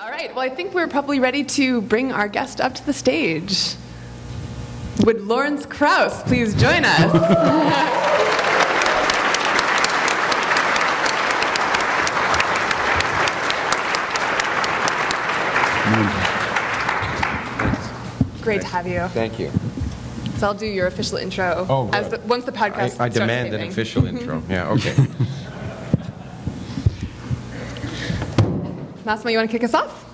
All right, well, I think we're probably ready to bring our guest up to the stage. Would Lawrence Krauss please join us? Great to have you. Thank you. So I'll do your official intro Oh, as the, once the I, podcast I starts demand an official intro. Yeah, okay. Massimo, you want to kick us off?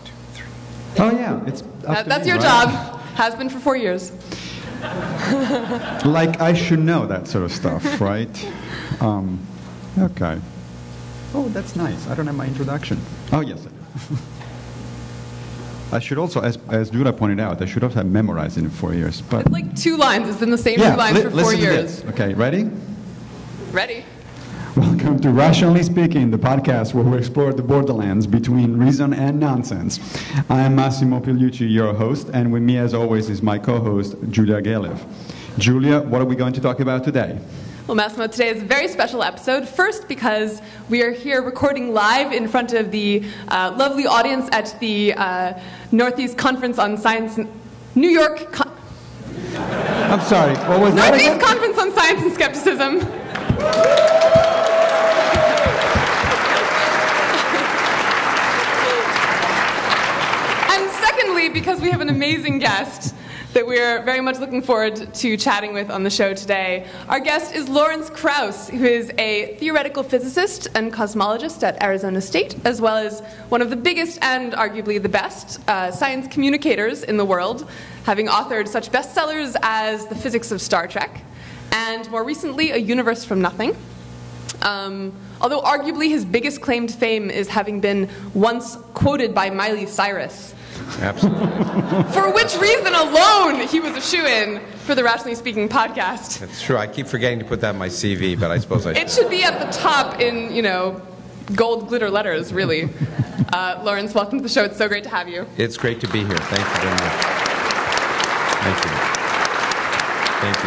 Oh yeah, it's Uh, that's me, your right? job. Has been for four years. Like I should know that sort of stuff, right? Um, okay. Oh, that's nice. I don't have my introduction. Oh yes, I do. I should also, as as Julia pointed out, I should also have memorized it in four years. But It's like two lines. It's been the same yeah, two lines li- for four listen to years. this. Okay, ready? Ready? Welcome to Rationally Speaking, the podcast where we explore the borderlands between reason and nonsense. I am Massimo Pigliucci, your host, and with me, as always, is my co-host Julia Galef. Julia, what are we going to talk about today? Well, Massimo, today is a very special episode. First, because we are here recording live in front of the uh, lovely audience at the uh, Northeast Conference on Science, New York Con- I'm sorry. What was that Northeast? Conference on Science and Skepticism. And because we have an amazing guest that we're very much looking forward to chatting with on the show today. Our guest is Lawrence Krauss, who is a theoretical physicist and cosmologist at Arizona State, as well as one of the biggest and arguably the best uh, science communicators in the world, having authored such bestsellers as The Physics of Star Trek, and more recently, A Universe from Nothing. Um, although arguably his biggest claim to fame is having been once quoted by Miley Cyrus, Absolutely. for which reason alone he was a shoe-in for the Rationally Speaking podcast. It's true. I keep forgetting to put that in my CV, but I suppose I It should. should be at the top in, you know, gold glitter letters, really. Uh, Lawrence, welcome to the show. It's so great to have you. It's great to be here. Thank you very much. Thank you. Thank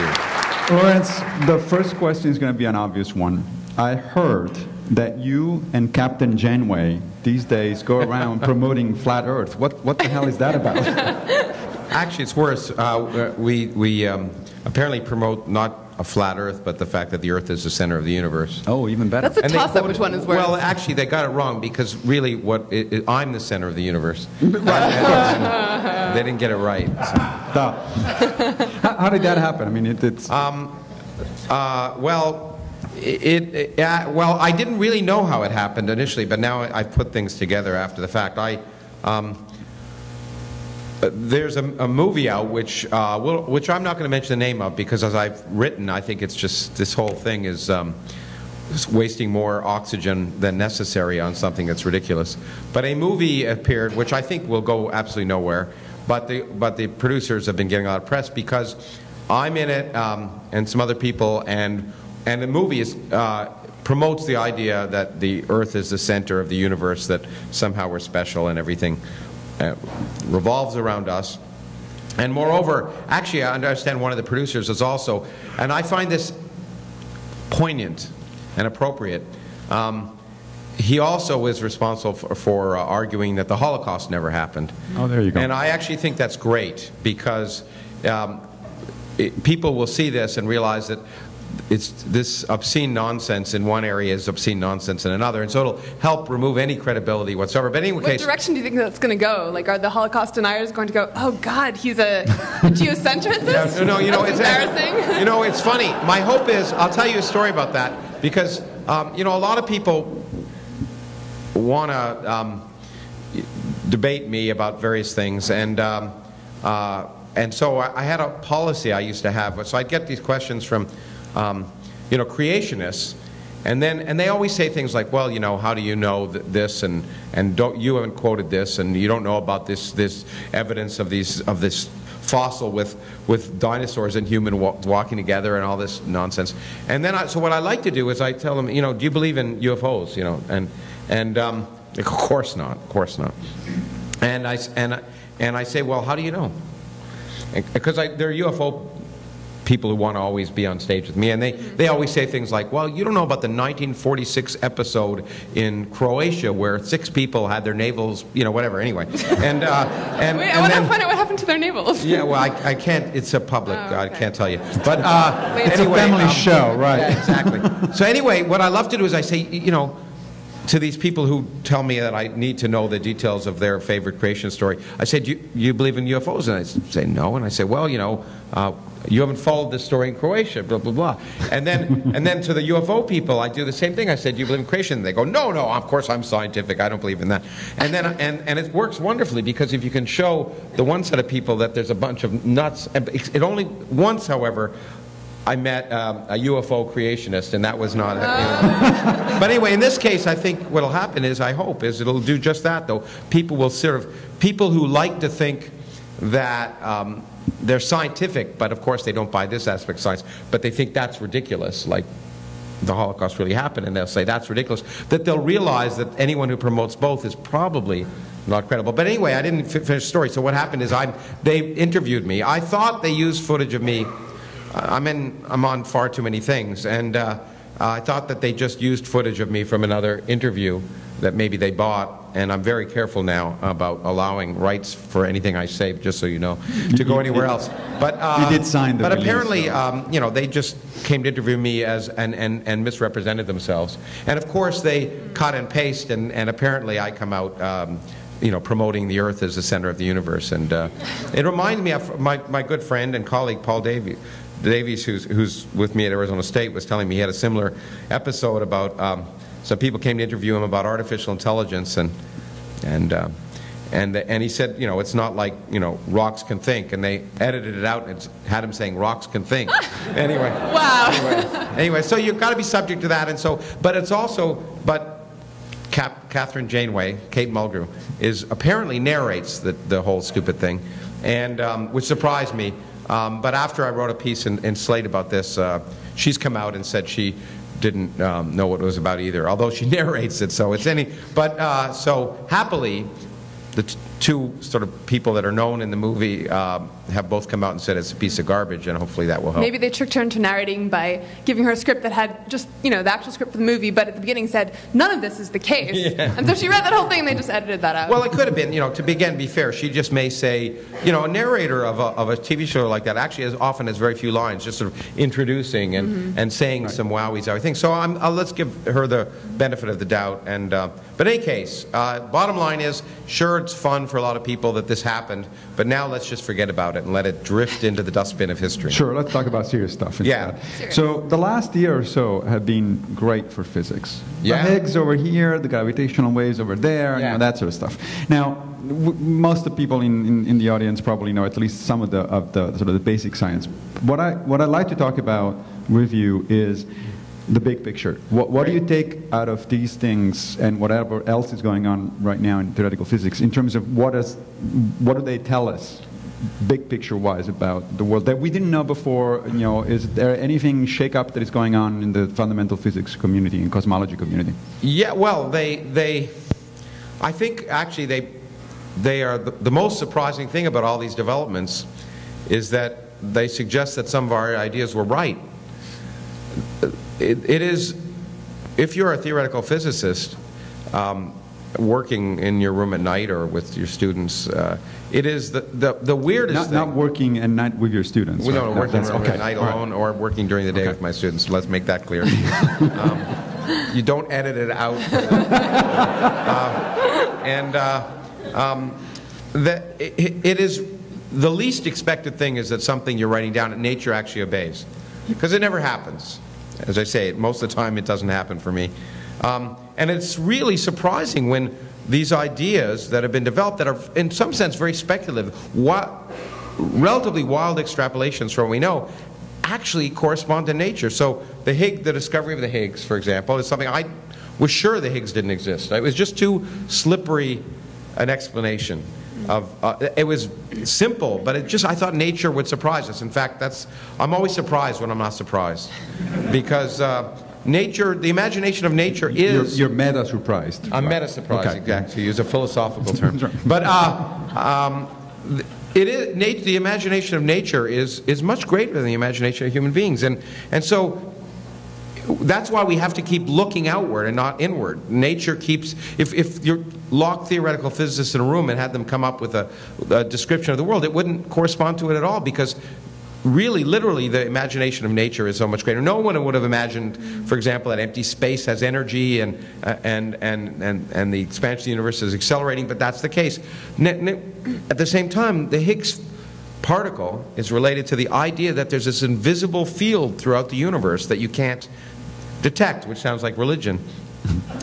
you. Lawrence, the first question is going to be an obvious one. I heard that you and Captain Janeway these days go around promoting flat Earth. What, what the hell is that about? Actually, it's worse. Uh, we we um, apparently promote not a flat Earth, but the fact that the Earth is the center of the universe. oh, even better. That's a And toss-up quoted- which one is worse. Well, actually, they got it wrong because really, what it, it, I'm the center of the universe. right. They didn't get it right. Duh. how, how did that happen? I mean, it, it's. Uh, well, it, it uh, well, I didn't really know how it happened initially, but now I, I've put things together after the fact. I um, there's a, a movie out which uh, will, which I'm not going to mention the name of because as I've written, I think it's just this whole thing is. Um, wasting more oxygen than necessary on something that's ridiculous. But a movie appeared, which I think will go absolutely nowhere. But the but the producers have been getting a lot of press because I'm in it um, and some other people, and and the movie is. Uh, promotes the idea that the earth is the center of the universe that somehow we're special and everything uh, revolves around us and moreover actually i understand one of the producers is also and i find this poignant and appropriate. Um, he also was responsible for, for uh, arguing that the Holocaust never happened. Oh, there you go. And I actually think that's great because um, it, people will see this and realize that it's this obscene nonsense in one area is obscene nonsense in another, and so it'll help remove any credibility whatsoever. But anyway, What case, direction do you think that's going to go? Like, are the Holocaust deniers going to go, oh, God, he's a, a geocentricist? Yeah, no, no, you know, That's it's embarrassing. You know, it's funny. My hope is, I'll tell you a story about that because, um, you know, a lot of people want to um, debate me about various things, and um, uh, and so I, I had a policy I used to have. So I'd get these questions from, um, you know, creationists. And then, and they always say things like, "Well, you know, how do you know th- this?" and and don't you haven't quoted this, and you don't know about this this evidence of these of this fossil with with dinosaurs and human wa- walking together and all this nonsense. And then, I, so what I like to do is I tell them, you know, do you believe in UFOs? You know, and and um, of course not, of course not. And I and and I say, well, how do you know? Because are UFO people who want to always be on stage with me. And they, they always say things like, well, you don't know about the 1946 episode in Croatia where six people had their navels, you know, whatever, anyway. And, uh, and, Wait, I and want then- to find out what happened to their navels. yeah, well, I, I can't, it's a public, Oh, I can't tell you. But uh, It's a anyway, family um, show, right. Yeah, exactly. so anyway, what I love to do is I say, you know, to these people who tell me that I need to know the details of their favorite creation story, I said, you, you believe in UFOs? And I say, no. And I say, well, you know, uh, you haven't followed this story in Croatia, blah, blah, blah. And then, and then to the UFO people, I do the same thing. I said, you believe in creation? And they go, no, no, of course I'm scientific. I don't believe in that. And then, and, and it works wonderfully because if you can show the one set of people that there's a bunch of nuts, it only once, however, I met um, a UFO creationist, and that was not. know. but anyway, in this case, I think what'll happen is, I hope, is it'll do just that. Though people will sort of people who like to think that um, they're scientific, but of course they don't buy this aspect of science, but they think that's ridiculous, like the Holocaust really happened, and they'll say that's ridiculous. That they'll realize that anyone who promotes both is probably not credible. But anyway, I didn't fi- finish the story. So what happened is I they interviewed me. I thought they used footage of me. I'm in. I'm on far too many things, and uh, I thought that they just used footage of me from another interview that maybe they bought. And I'm very careful now about allowing rights for anything I say, just so you know, to go anywhere else. But uh, You did sign the But release, apparently, so- um, you know, they just came to interview me as and, and, and misrepresented themselves. And of course, they cut and paste, and, and apparently, I come out. Um, you know, promoting the Earth as the center of the universe, and uh, it reminded me of my, my good friend and colleague Paul Davies, Davies, who's, who's with me at Arizona State, was telling me he had a similar episode about um, some people came to interview him about artificial intelligence, and and uh, and and he said, you know, it's not like you know rocks can think, and they edited it out and had him saying rocks can think. anyway, Wow. anyway, anyway, so you've got to be subject to that, and so, but it's also, but Cap, Kathryn Janeway, Kate Mulgrew, is apparently narrates the, the whole stupid thing, and um, which surprised me. Um, but after I wrote a piece in, in Slate about this, uh, she's come out and said she didn't um, know what it was about either, although she narrates it. So it's any. But uh, so happily, the two sort of people that are known in the movie um, have both come out and said it's a piece of garbage, and hopefully that will help. Maybe they tricked her into narrating by giving her a script that had just, you know, the actual script for the movie, but at the beginning said, none of this is the case. And so she read that whole thing and they just edited that out. Well, it could have been, you know, to be, again, be fair, she just may say, you know, a narrator of a, of a TV show like that actually has, often has very few lines, just sort of introducing and, and saying some wowies, I think. So I'm, I'll, let's give her the benefit of the doubt. And, uh, but in any case, uh, bottom line is, sure, it's fun for a lot of people that this happened, but now let's just forget about it and let it drift into the dustbin of history. Sure, let's talk about serious stuff Yeah. instead. So the last year or so have been great for physics. Yeah. The Higgs over here, the gravitational waves over there, you know, that sort of stuff. Now, w- most of the people in, in, in the audience probably know at least some of the, of the sort of the basic science. What, I, what I'd like to talk about with you is the big picture. What, what do you take out of these things and whatever else is going on right now in theoretical physics in terms of what, is, what do they tell us big picture wise about the world that we didn't know before you know is there anything shake up that is going on in the fundamental physics community and cosmology community Yeah, well, they, they, I think actually they, they are the, the most surprising thing about all these developments is that they suggest that some of our ideas were right. It, it is, if you're a theoretical physicist um, working in your room at night or with your students, uh, it is the, the, the weirdest not, thing. not working and not with your students Well, right? no, No, working room okay. at night All right. alone or working during the day Okay. with my students. Let's make that clear. um, you don't edit it out. Uh, and uh, um, the, it, it is the least expected thing is that something you're writing down that nature actually obeys, because it never happens. As I say, most of the time it doesn't happen for me. Um, and it's really surprising when these ideas that have been developed that are, in some sense, very speculative, relatively wild extrapolations from what we know, actually correspond to nature. So the Higgs, the discovery of the Higgs, for example, is something I was sure the Higgs didn't exist. It was just too slippery an explanation. Of, uh, it was simple, but it just I thought nature would surprise us. In fact, that's I'm always surprised when I'm not surprised, because uh, nature, the imagination of nature you're, is you're meta surprised I'm right? meta surprised, Okay. exactly, use a philosophical term. But uh, um, it is, nat- the imagination of nature is, is much greater than the imagination of human beings. And, and so that's why we have to keep looking outward and not inward. Nature keeps, if, if you locked theoretical physicists in a room and had them come up with a, a description of the world, it wouldn't correspond to it at all because really, literally, the imagination of nature is so much greater. No one would have imagined, for example, that empty space has energy and, uh, and, and, and, and the expansion of the universe is accelerating, but that's the case. At the same time, the Higgs particle is related to the idea that there's this invisible field throughout the universe that you can't detect, which sounds like religion.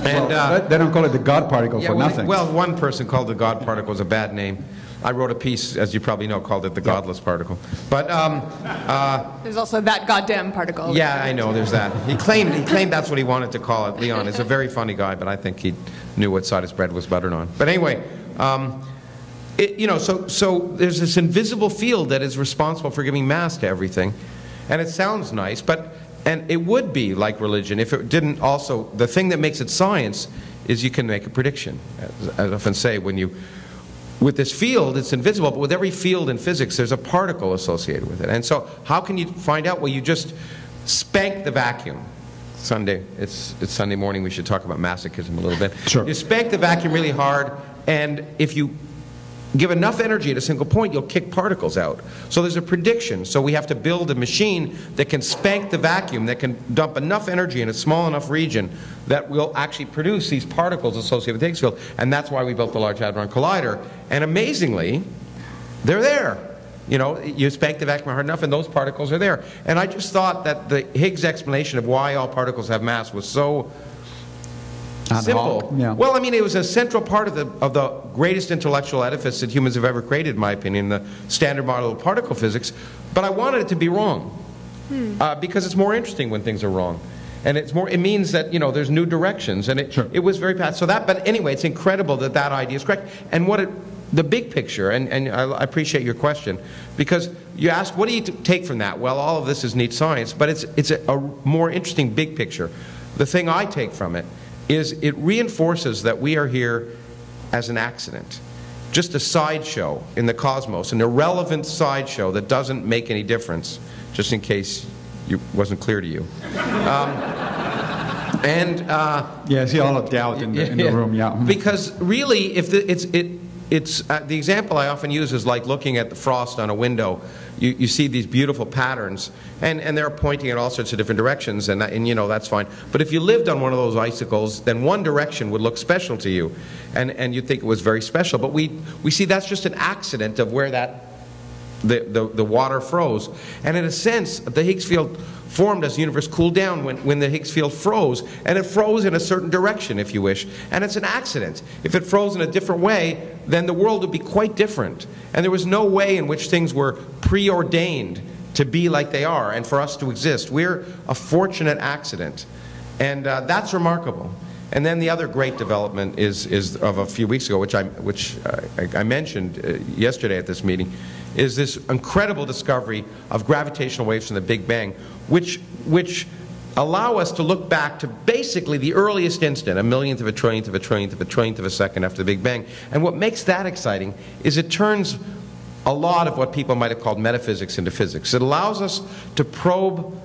And, uh, they don't call it the God particle yeah, for well, nothing. well, one person called the God particle was a bad name. I wrote a piece, as you probably know, called it the Godless particle. But um, There's also that goddamn particle. yeah, I know. There's that. He claimed he claimed that's what he wanted to call it. Leon is a very funny guy, but I think he knew what side his bread was buttered on. But anyway, um, it, you know, so so there's this invisible field that is responsible for giving mass to everything, and it sounds nice, but and it would be like religion if it didn't also. The thing that makes it science is you can make a prediction. As I often say, when you with this field, it's invisible, but with every field in physics, there's a particle associated with it. And so, how can you find out? Well, you just spank the vacuum. Sunday, it's, it's Sunday morning, we should talk about masochism a little bit. Sure. You spank the vacuum really hard, and if you give enough energy at a single point, you'll kick particles out. So there's a prediction. So we have to build a machine that can spank the vacuum, that can dump enough energy in a small enough region that will actually produce these particles associated with the Higgs field. And that's why we built the Large Hadron Collider. And amazingly, they're there. You know, you spank the vacuum hard enough, and those particles are there. And I just thought that the Higgs explanation of why all particles have mass was so Ad simple. hoc, yeah. Well, I mean, it was a central part of the, of the greatest intellectual edifice that humans have ever created, in my opinion, the standard model of particle physics. But I wanted it to be wrong uh, because it's more interesting when things are wrong. And it's more, it means that, you know, there's new directions. And it, Sure. it was very bad. So that, but anyway, it's incredible that that idea is correct. And what it, the big picture, and, and I, I appreciate your question, because you ask, what do you t- take from that? Well, all of this is neat science, but it's, it's a, a more interesting big picture. The thing I take from it is it reinforces that we are here as an accident, just a sideshow in the cosmos, an irrelevant sideshow that doesn't make any difference, just in case it wasn't clear to you. Um, and uh, Yeah, I see all of doubt in the, in the room, yeah. because really, if the, it's it, it's uh, the example I often use is like looking at the frost on a window. You, you see these beautiful patterns, and, and they're pointing in all sorts of different directions, and, and you know that's fine. But if you lived on one of those icicles, then one direction would look special to you, and and you'd think it was very special. But we we see that's just an accident of where that the, the, the water froze. And in a sense, the Higgs field formed as the universe cooled down when, when the Higgs field froze. And it froze in a certain direction, if you wish. And it's an accident. If it froze in a different way, then the world would be quite different. And there was no way in which things were preordained to be like they are and for us to exist. We're a fortunate accident. And uh, that's remarkable. And then the other great development is, is of a few weeks ago, which I, which I, I mentioned uh, yesterday at this meeting, is this incredible discovery of gravitational waves from the Big Bang, which, which allow us to look back to basically the earliest instant, a millionth of a trillionth of a trillionth of a trillionth of a second after the Big Bang. And what makes that exciting is it turns a lot of what people might have called metaphysics into physics. It allows us to probe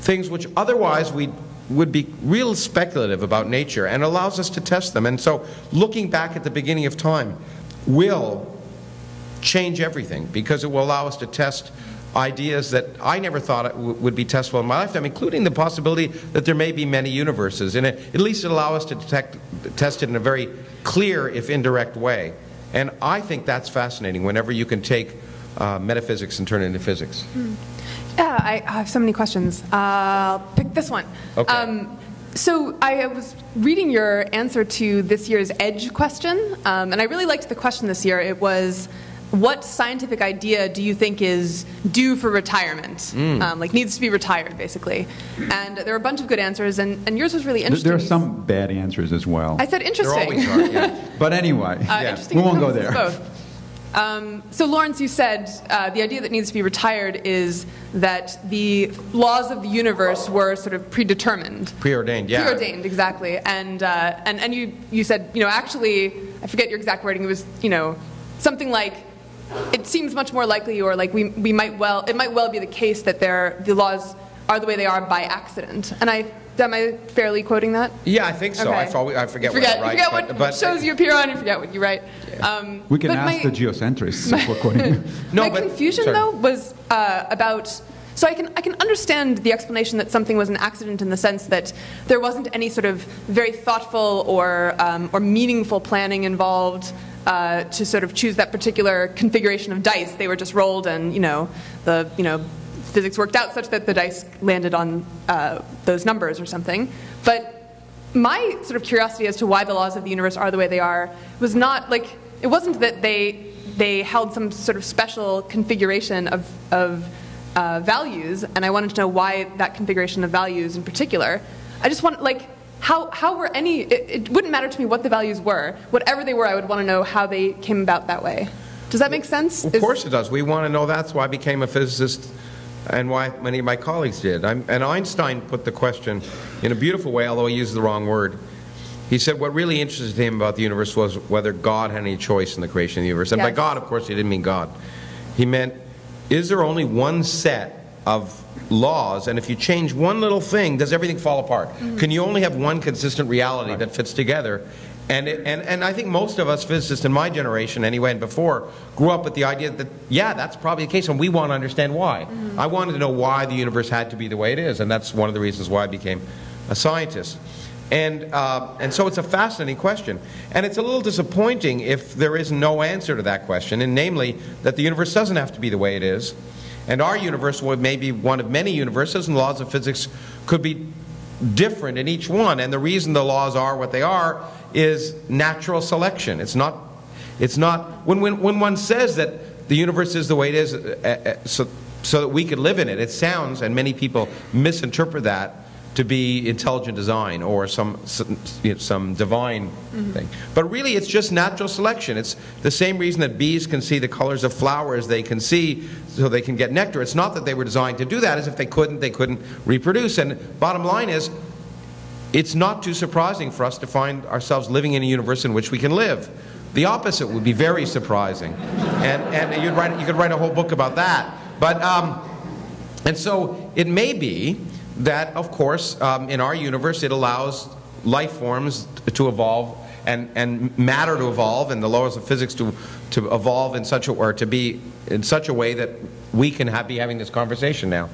things which otherwise we would be real speculative about nature and allows us to test them. And so looking back at the beginning of time will change everything because it will allow us to test ideas that I never thought would be testable in my lifetime, including the possibility that there may be many universes. And it, at least it allow us to detect, test it in a very clear, if indirect way. And I think that's fascinating whenever you can take uh, metaphysics and turn it into physics. Yeah, I, I have so many questions. Uh, I'll pick this one. Okay. so I was reading your answer to this year's Edge question, um, and I really liked the question this year. It was, what scientific idea do you think is due for retirement? Um, like needs to be retired, basically. And there were a bunch of good answers, and, and yours was really interesting. There are some bad answers as well. I said There interesting. always are, yeah. But anyway, Uh, Yeah. we won't go there. Both. Um, so, Lawrence, you said uh, the idea that needs to be retired is that the laws of the universe were sort of predetermined. Preordained, yeah. Preordained, exactly. And, uh, and, and you, you said, you know, actually, I forget your exact wording, it was, you know, something like it seems much more likely, or like we, we might well, it might well be the case that they're, the laws are the way they are by accident. And I, am I fairly quoting that? Yeah, I think so. I, Okay. I forget, forget, what I write. you forget but, what but- shows you appear on, you forget what you write. Um, We can but ask my- the geocentrists if we're quoting. No, my but- confusion sorry. though was uh, about. So I can I can understand the explanation that something was an accident in the sense that there wasn't any sort of very thoughtful or um, or meaningful planning involved uh, to sort of choose that particular configuration of dice. They were just rolled, and you know the you know physics worked out such that the dice landed on uh, those numbers or something. But my sort of curiosity as to why the laws of the universe are the way they are was not like it wasn't that they they held some sort of special configuration of of uh, values, and I wanted to know why that configuration of values in particular. I just want like how how were any? It, it wouldn't matter to me what the values were. Whatever they were, I would want to know how they came about that way. Does that make sense? Of Is- course it does. We want to know that's why I became a physicist and why many of my colleagues did. I'm, and Einstein put the question in a beautiful way, although he used the wrong word. He said what really interested him about the universe was whether God had any choice in the creation of the universe. And by God, of course, he didn't mean God. He meant, is there only one set of laws, and if you change one little thing, does everything fall apart? Can you only have one consistent reality that fits together? And, it, and, and I think most of us physicists in my generation, anyway, and before, grew up with the idea that, yeah, that's probably the case, and we want to understand why. I wanted to know why the universe had to be the way it is, and that's one of the reasons why I became a scientist. And, uh, and so it's a fascinating question. And it's a little disappointing if there is no answer to that question, and namely, that the universe doesn't have to be the way it is. And our universe would may be one of many universes, and the laws of physics could be different in each one. And the reason the laws are what they are is natural selection. It's not, it's not when, when, when one says that the universe is the way it is uh, uh, so, so that we could live in it, it sounds, and many people misinterpret that to be intelligent design or some, some, you know, some divine thing. But really, it's just natural selection. It's the same reason that bees can see the colors of flowers they can see so they can get nectar. It's not that they were designed to do that, as if they couldn't, they couldn't reproduce. And bottom line is, it's not too surprising for us to find ourselves living in a universe in which we can live. The opposite would be very surprising. And, and you'd write, you could write a whole book about that. But, um, and so it may be that, of course, um, in our universe, it allows life forms to evolve and, and matter to evolve and the laws of physics to, to evolve in such a, or to be in such a way that we can have, be having this conversation now.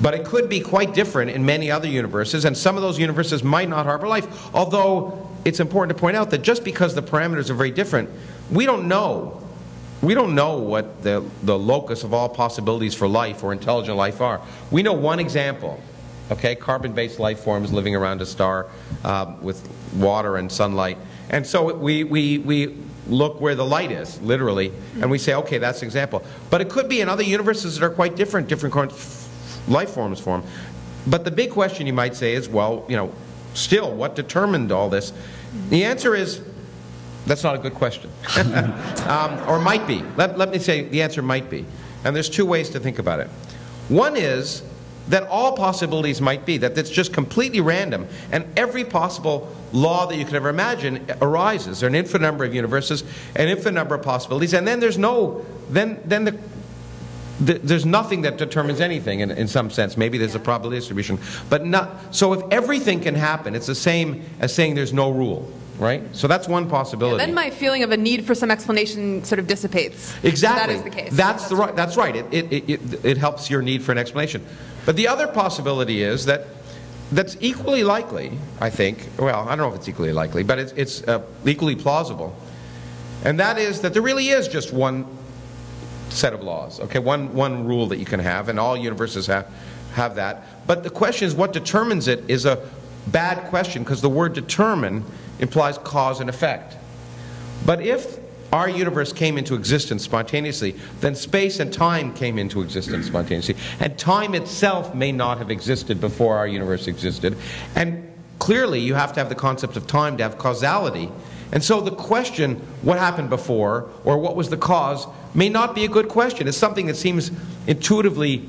But it could be quite different in many other universes, and some of those universes might not harbor life. Although it's important to point out that just because the parameters are very different, we don't know. We don't know what the, the locus of all possibilities for life or intelligent life are. We know one example, okay, carbon-based life forms living around a star uh, with water and sunlight. And so we, we, we look where the light is, literally, and we say, okay, that's an example. But it could be in other universes that are quite different, different life forms form. But the big question you might say is, well, you know, still, what determined all this? The answer is, that's not a good question. um, or might be. Let, let me say the answer might be. And there's two ways to think about it. One is that all possibilities might be, that it's just completely random, and every possible law that you could ever imagine arises. There are an infinite number of universes, an infinite number of possibilities, and then there's no, then, then the th- there's nothing that determines anything in, in some sense. Maybe there's a probability distribution, but not. So if everything can happen, it's the same as saying there's no rule, right? So that's one possibility. Then my feeling of a need for some explanation sort of dissipates. Exactly. That is the case. That's, the right. That's right. It, it, it, it helps your need for an explanation. But the other possibility is that that's equally likely. I think. Well, I don't know if it's equally likely, but it's, it's uh, equally plausible. And that is that there really is just one set of laws. Okay, one one rule that you can have, and all universes have have that. But the question is, what determines it is a bad question because the word determine implies cause and effect. But if our universe came into existence spontaneously, then space and time came into existence spontaneously. And time itself may not have existed before our universe existed. And clearly, you have to have the concept of time to have causality. And so the question, what happened before, or what was the cause, may not be a good question. It's something that seems intuitively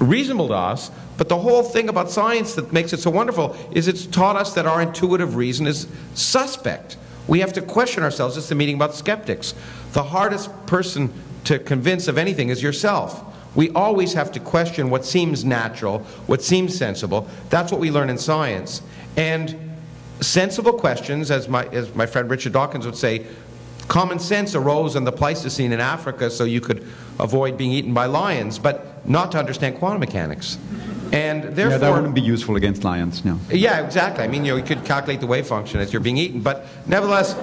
reasonable to us, but the whole thing about science that makes it so wonderful is it's taught us that our intuitive reason is suspect. We have to question ourselves. It's the meeting about skeptics. The hardest person to convince of anything is yourself. We always have to question what seems natural, what seems sensible. That's what we learn in science. And sensible questions, as my, as my friend Richard Dawkins would say, common sense arose in the Pleistocene in Africa so you could avoid being eaten by lions, but not to understand quantum mechanics. And therefore, yeah, that wouldn't be useful against lions. No. Yeah, exactly. I mean, you know, you could calculate the wave function as you're being eaten, but nevertheless.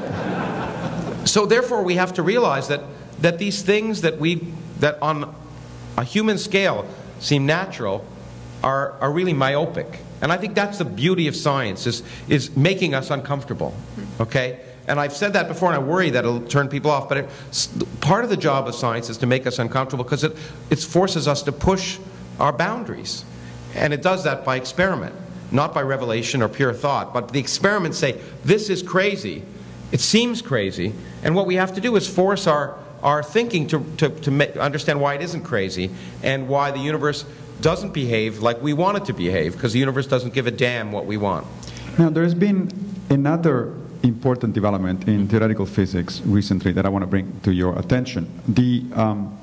So therefore, we have to realize that that these things that we that on a human scale seem natural are are really myopic. And I think that's the beauty of science is is making us uncomfortable. Okay. And I've said that before, and I worry that it'll turn people off. But it, part of the job of science is to make us uncomfortable because it, it forces us to push our boundaries. And it does that by experiment, not by revelation or pure thought. But the experiments say, this is crazy. It seems crazy. And what we have to do is force our, our thinking to, to, to understand why it isn't crazy and why the universe doesn't behave like we want it to behave, because the universe doesn't give a damn what we want. Now, there's been another important development in theoretical physics recently that I want to bring to your attention. The, um,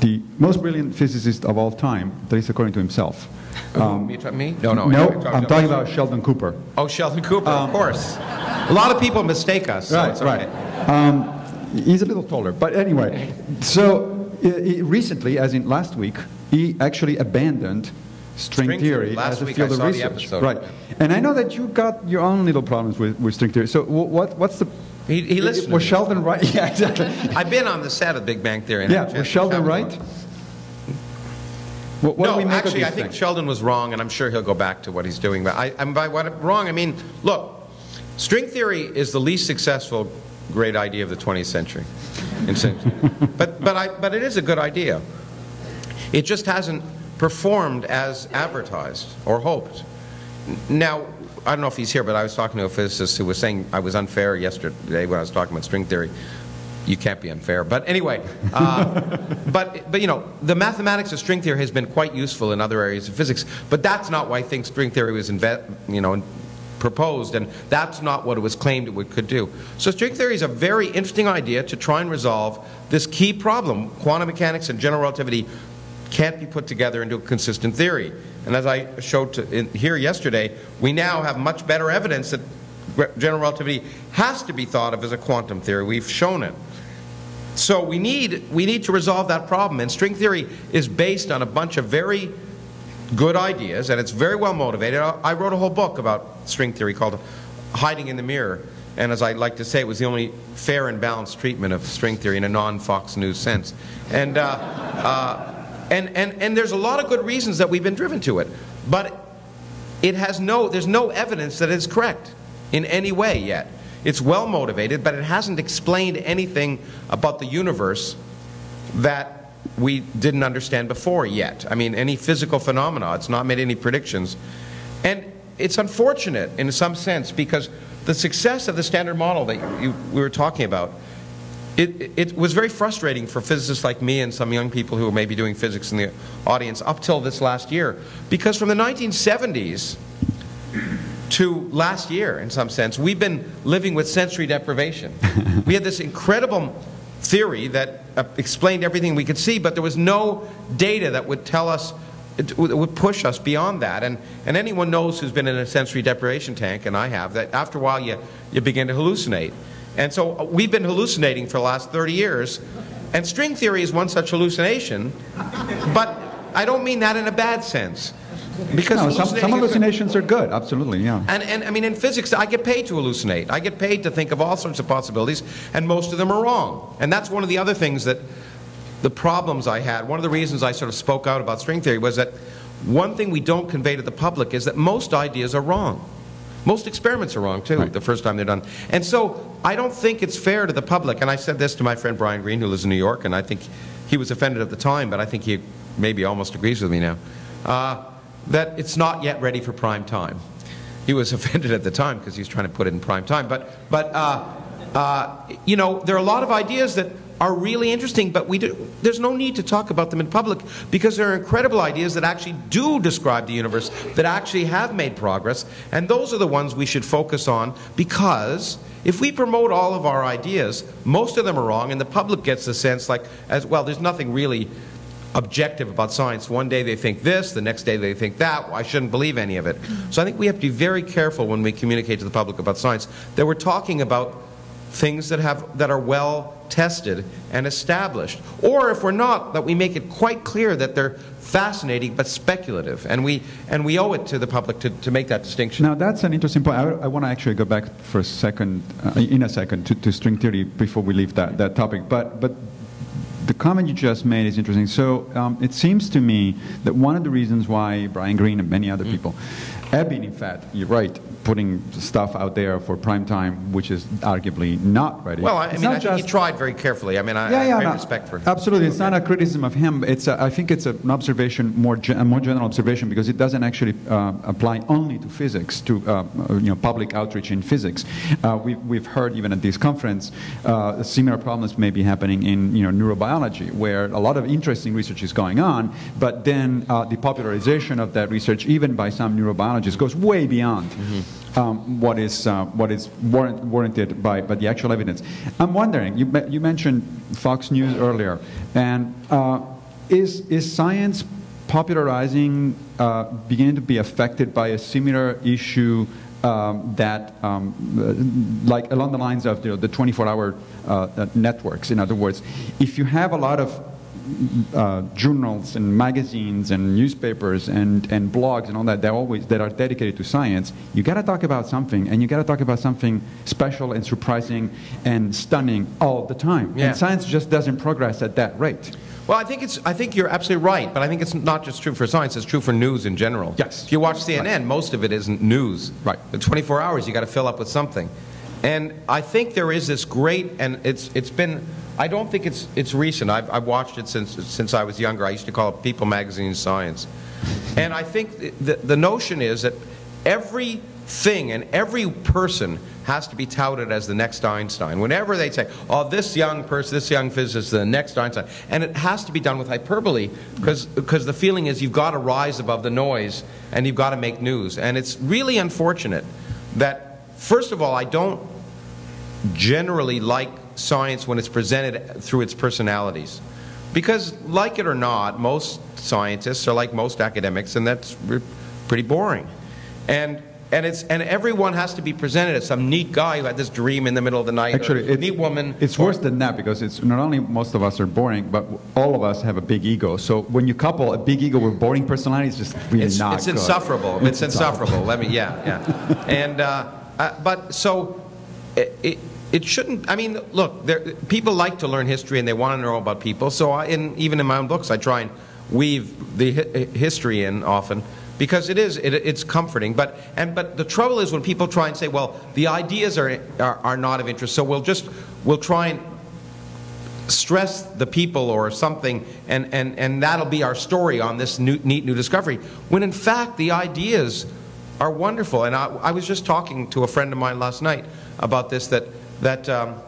the most brilliant physicist of all time, at least according to himself, um, you me? No, no. No, talking I'm talking about Sheldon Cooper. Oh, Sheldon Cooper, um, of course. A lot of people mistake us. So right, right. Um, he's a little taller, but anyway. So recently, as in last week, he actually abandoned string, string theory, theory as a field of research. Right. And I know that you got your own little problems with, with string theory. So what, what's the he, he listened. Was Sheldon right? Yeah, exactly. I've been on the set of Big Bang Theory. yeah, was Sheldon right? What, what no, actually, I think Sheldon was wrong, and I'm sure he'll go back to what he's doing. But I, am by what wrong, I mean, look, string theory is the least successful great idea of the 20th century. but, but, I, but it is a good idea. It just hasn't performed as advertised or hoped. Now, I don't know if he's here, but I was talking to a physicist who was saying I was unfair yesterday when I was talking about string theory you can't be unfair. But anyway, uh, but, but you know, the mathematics of string theory has been quite useful in other areas of physics, but that's not why I think string theory was you know, proposed, and that's not what it was claimed it would, could do. So string theory is a very interesting idea to try and resolve this key problem. Quantum mechanics and general relativity can't be put together into a consistent theory. And as I showed to, in, here yesterday, we now have much better evidence that general relativity has to be thought of as a quantum theory. We've shown it. So we need, we need to resolve that problem. And string theory is based on a bunch of very good ideas, and it's very well motivated. I wrote a whole book about string theory called Hiding in the Mirror. And as I like to say, it was the only fair and balanced treatment of string theory in a non-Fox News sense. And, uh, uh, and, and, and there's a lot of good reasons that we've been driven to it. But it has no, there's no evidence that it's correct in any way yet. It's well motivated, but it hasn't explained anything about the universe that we didn't understand before yet. I mean, any physical phenomena. It's not made any predictions. And it's unfortunate in some sense because the success of the standard model that you, we were talking about, it, it was very frustrating for physicists like me and some young people who may be doing physics in the audience up till this last year. Because from the 1970s, to last year, in some sense, we've been living with sensory deprivation. we had this incredible theory that uh, explained everything we could see, but there was no data that would tell us, it would push us beyond that. And, and anyone knows who's been in a sensory deprivation tank, and I have, that after a while you, you begin to hallucinate. And so uh, we've been hallucinating for the last 30 years, and string theory is one such hallucination, but I don't mean that in a bad sense. Because no, some, some hallucinations are good, absolutely, yeah. And, and I mean, in physics, I get paid to hallucinate. I get paid to think of all sorts of possibilities, and most of them are wrong. And that's one of the other things that the problems I had. One of the reasons I sort of spoke out about string theory was that one thing we don't convey to the public is that most ideas are wrong. Most experiments are wrong, too, right. the first time they're done. And so I don't think it's fair to the public. And I said this to my friend Brian Greene, who lives in New York, and I think he was offended at the time, but I think he maybe almost agrees with me now. Uh, that it's not yet ready for prime time. He was offended at the time because he was trying to put it in prime time. But, but, uh, Uh, you know, there are a lot of ideas that are really interesting, but we do, there's no need to talk about them in public because there are incredible ideas that actually do describe the universe, that actually have made progress, and those are the ones we should focus on because if we promote all of our ideas, most of them are wrong, and the public gets the sense like, as well, there's nothing really objective about science. One day they think this, the next day they think that. I shouldn't believe any of it. So I think we have to be very careful when we communicate to the public about science that we're talking about things that have that are well tested and established. Or if we're not, that we make it quite clear that they're fascinating but speculative. And we and we owe it to the public to, to make that distinction. Now that's an interesting point. I, I want to actually go back for a second, uh, in a second, to, to string theory before we leave that, that topic. But but the comment you just made is interesting. So um, it seems to me that one of the reasons why Brian Greene and many other mm. people have been, in fact, you're right, putting stuff out there for prime time, which is arguably not ready. Well, I, I mean, I think he tried very carefully. I mean, I, yeah, yeah, I have no, respect for him. Absolutely, it's not a criticism of him. It's a, I think it's an observation, more a more general observation, because it doesn't actually uh, apply only to physics, to uh, you know public outreach in physics. Uh, we've, we've heard even at this conference uh, similar problems may be happening in you know neurobiology, where a lot of interesting research is going on, but then uh, the popularization of that research, even by some neurobiologists, goes way beyond. Mm -hmm um, what is, uh, what is warrant, warranted by, by the actual evidence. I'm wondering, you, you mentioned Fox News earlier, and uh, is, is science popularizing uh, beginning to be affected by a similar issue um, that, um, like along the lines of you know, the 24-hour uh, networks. In other words, if you have a lot of uh, journals and magazines and newspapers and, and blogs and all that that always that are dedicated to science, you got to talk about something, and you got to talk about something special and surprising and stunning all the time. Yeah. And science just doesn't progress at that rate. Well, I think it's. I think you're absolutely right, but I think it's not just true for science. It's true for news in general. Yes. If you watch CNN, right. most of it isn't news. Right. The 24 hours, you got to fill up with something, and I think there is this great, and it's it's been I don't think it's, it's recent. I've, I've watched it since, since I was younger. I used to call it People Magazine Science. And I think the, the notion is that every thing and every person has to be touted as the next Einstein. Whenever they say, oh, this young person, this young physicist, is the next Einstein. And it has to be done with hyperbole because the feeling is you've got to rise above the noise and you've got to make news. And it's really unfortunate that, first of all, I don't generally like science when it's presented through its personalities. Because, like it or not, most scientists are like most academics, and that's pretty boring. And and it's and everyone has to be presented as some neat guy who had this dream in the middle of the night. Actually, neat woman. It's worse than that because it's not only most of us are boring, but all of us have a big ego. So when you couple a big ego with boring personality, it's just really it's, not. It's good. insufferable. It's, it's insufferable. Let me. Yeah, yeah. and uh, uh, but so. It, it, shouldn't. I mean, look, there, people like to learn history and they want to know about people. So, I, in, even in my own books, I try and weave the hi history in often because it is it, it's comforting. But and but the trouble is when people try and say, well, the ideas are, are are not of interest, so we'll just we'll try and stress the people or something, and and and that'll be our story on this new, neat new discovery. When in fact the ideas are wonderful. And I, I was just talking to a friend of mine last night about this that that um,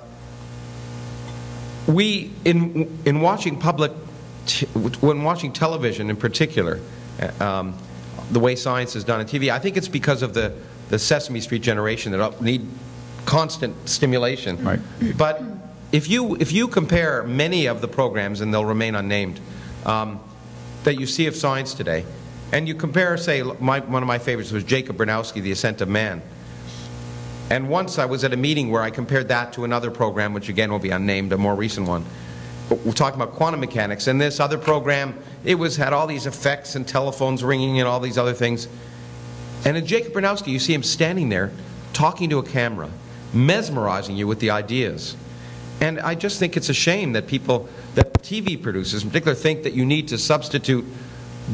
we, in, in watching public, when watching television in particular, uh, um, the way science is done on TV, I think it's because of the, the Sesame Street generation that need constant stimulation. Right. But if you, if you compare many of the programs, and they'll remain unnamed, um, that you see of science today, and you compare, say, my, one of my favorites was Jacob Bronowski, The Ascent of Man. And once I was at a meeting where I compared that to another program, which again will be unnamed, a more recent one. We're talking about quantum mechanics. And this other program, it was had all these effects and telephones ringing and all these other things. And in Jacob Bronowski, you see him standing there talking to a camera, mesmerizing you with the ideas. And I just think it's a shame that people, that TV producers in particular, think that you need to substitute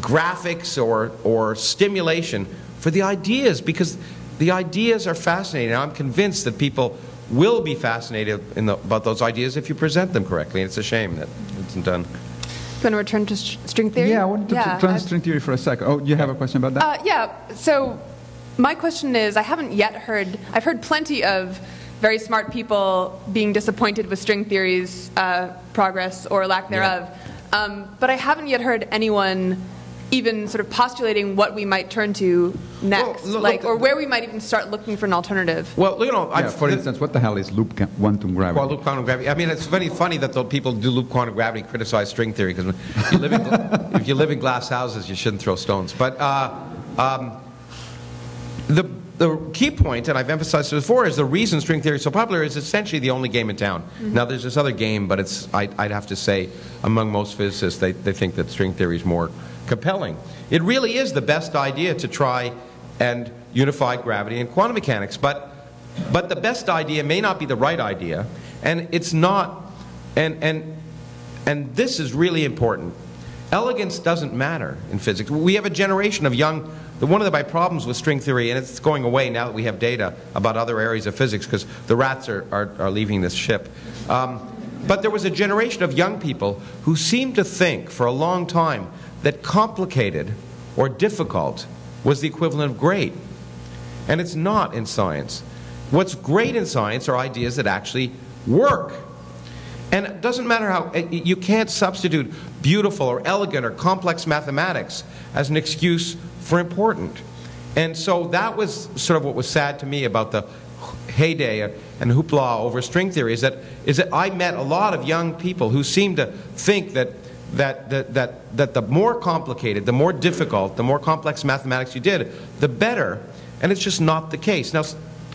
graphics or, or stimulation for the ideas because the ideas are fascinating. I'm convinced that people will be fascinated the, about those ideas if you present them correctly. And it's a shame that it's not done. You want to return to string theory? Yeah, I want to yeah, return to string theory for a second. Oh, you have a question about that? Uh, yeah. So my question is, I haven't yet heard. I've heard plenty of very smart people being disappointed with string theory's uh, progress or lack thereof. Um, but I haven't yet heard anyone even sort of postulating what we might turn to next, Well, look- like, look- or where we might even start looking for an alternative. Well, you know, Yeah, for instance, what the hell is loop quantum gravity? Well, loop quantum gravity. I mean, it's very funny that the people who do loop quantum gravity criticize string theory because if you live in if you live in glass houses, you shouldn't throw stones. But uh, um, the the key point, and I've emphasized this before, is the reason string theory is so popular is essentially the only game in town. Now, there's this other game, but it's I, I'd have to say among most physicists, they, they think that string theory is more compelling. It really is the best idea to try and unify gravity and quantum mechanics, but but the best idea may not be the right idea, and it's not, and, and, and this is really important. Elegance doesn't matter in physics. We have a generation of young, one of the my problems with string theory, and it's going away now that we have data about other areas of physics, because the rats are, are, are leaving this ship. Um, but there was a generation of young people who seemed to think for a long time that complicated or difficult was the equivalent of great. And it's not in science. What's great in science are ideas that actually work. And it doesn't matter how, eh, you can't substitute beautiful or elegant or complex mathematics as an excuse for important. And so that was sort of what was sad to me about the heyday and hoopla over string theory is that, is that I met a lot of young people who seemed to think that, that, that, that, that the more complicated, the more difficult, the more complex mathematics you did, the better. And it's just not the case. Now,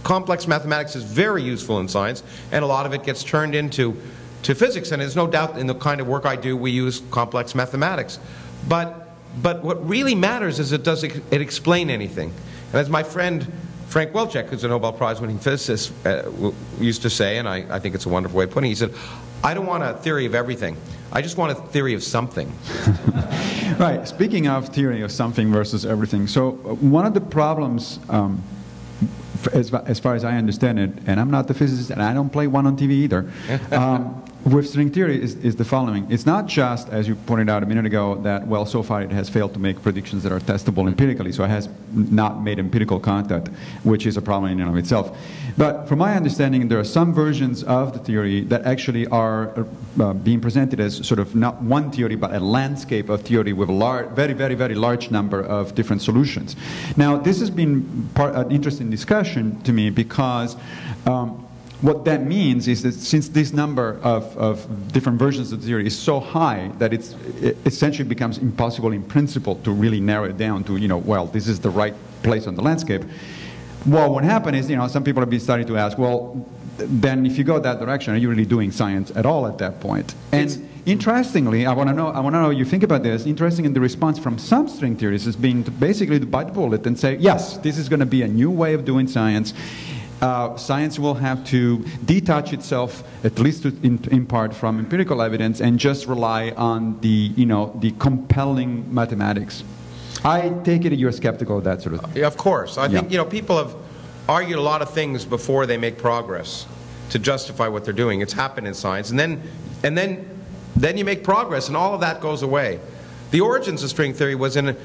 complex mathematics is very useful in science, and a lot of it gets turned into to physics. And there's no doubt in the kind of work I do, we use complex mathematics. But, but what really matters is it does it explain anything. And as my friend Frank Wilczek, who's a Nobel Prize winning physicist, uh, used to say, and I, I think it's a wonderful way of putting it, he said, I don't want a theory of everything. I just want a theory of something. Right. Speaking of theory of something versus everything, so uh, one of the problems, um, as, as far as I understand it, and I'm not the physicist, and I don't play one on TV either, um, with string theory is, is the following. It's not just, as you pointed out a minute ago, that, well, so far it has failed to make predictions that are testable empirically, so it has not made empirical contact, which is a problem in and of itself. But from my understanding, there are some versions of the theory that actually are uh, being presented as sort of not one theory, but a landscape of theory with a lar- very, very, very large number of different solutions. Now, this has been part, an interesting discussion to me because um, what that means is that since this number of, of different versions of the theory is so high that it's, it essentially becomes impossible in principle to really narrow it down to, you know, well, this is the right place on the landscape. Well, what happened is, you know, some people have been starting to ask, well, then if you go that direction, are you really doing science at all at that point? And It's- interestingly, I want to know, I want to know what you think about this. Interesting in the response from some string theorists has been to basically to bite the bullet and say, yes, this is going to be a new way of doing science. Uh, science will have to detach itself, at least in, in part, from empirical evidence and just rely on the, you know, the compelling mathematics. I take it you're skeptical of that sort of thing. Yeah, of course. I think, you know, people have argued a lot of things before they make progress to justify what they're doing. It's happened in science. And then, and then, then you make progress, and all of that goes away. The origins of string theory was in, a,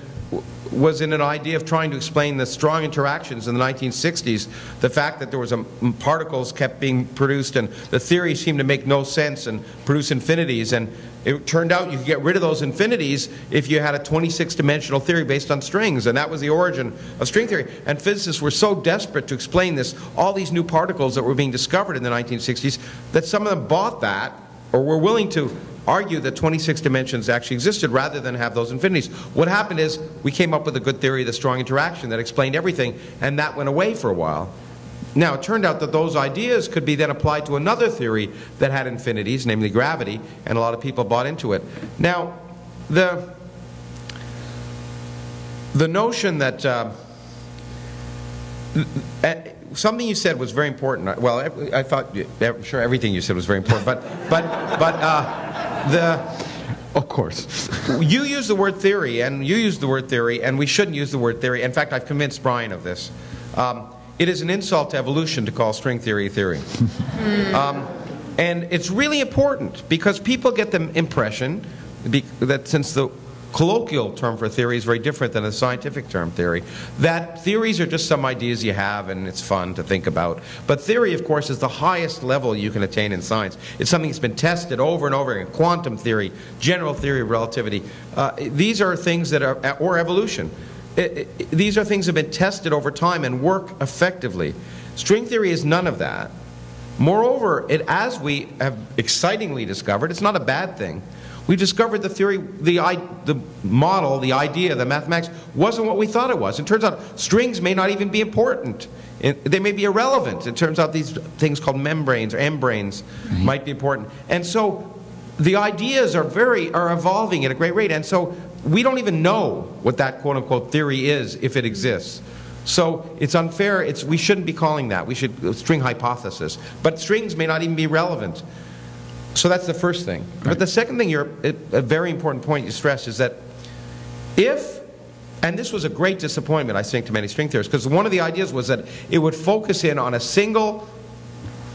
was in an idea of trying to explain the strong interactions in the 1960s, the fact that there was a, particles kept being produced, and the theory seemed to make no sense and produce infinities, and it turned out you could get rid of those infinities if you had a 26-dimensional theory based on strings, and that was the origin of string theory. And physicists were so desperate to explain this, all these new particles that were being discovered in the 1960s, that some of them bought that, or we were willing to argue that 26 dimensions actually existed rather than have those infinities. What happened is we came up with a good theory of the strong interaction that explained everything, and that went away for a while. Now, it turned out that those ideas could be then applied to another theory that had infinities, namely gravity, and a lot of people bought into it. Now, the, the notion that uh, something you said was very important. Well, I, I thought, I'm sure everything you said was very important, but, but, but uh, the, Of course. you use the word theory, and you use the word theory, and we shouldn't use the word theory. In fact, I've convinced Brian of this. Um, it is an insult to evolution to call string theory theory. Um, and it's really important because people get the impression that since the colloquial term for theory is very different than a scientific term theory. That theories are just some ideas you have and it's fun to think about. But theory, of course, is the highest level you can attain in science. It's something that's been tested over and over again. Quantum theory, general theory of relativity. Uh, these are things that are, or evolution. It, it, these are things that have been tested over time and work effectively. String theory is none of that. Moreover, it, as we have excitingly discovered, it's not a bad thing. We discovered the theory, the, the model, the idea, the mathematics wasn't what we thought it was. It turns out strings may not even be important. It, they may be irrelevant. It turns out these things called membranes or membranes right. might be important. And so the ideas are very are evolving at a great rate. And so we don't even know what that quote unquote theory is if it exists. So it's unfair. It's, we shouldn't be calling that. We should uh, string hypothesis. But strings may not even be relevant. So that's the first thing. Right. But the second thing, you're, a very important point you stress is that if, and this was a great disappointment, I think, to many string theorists, because one of the ideas was that it would focus in on a single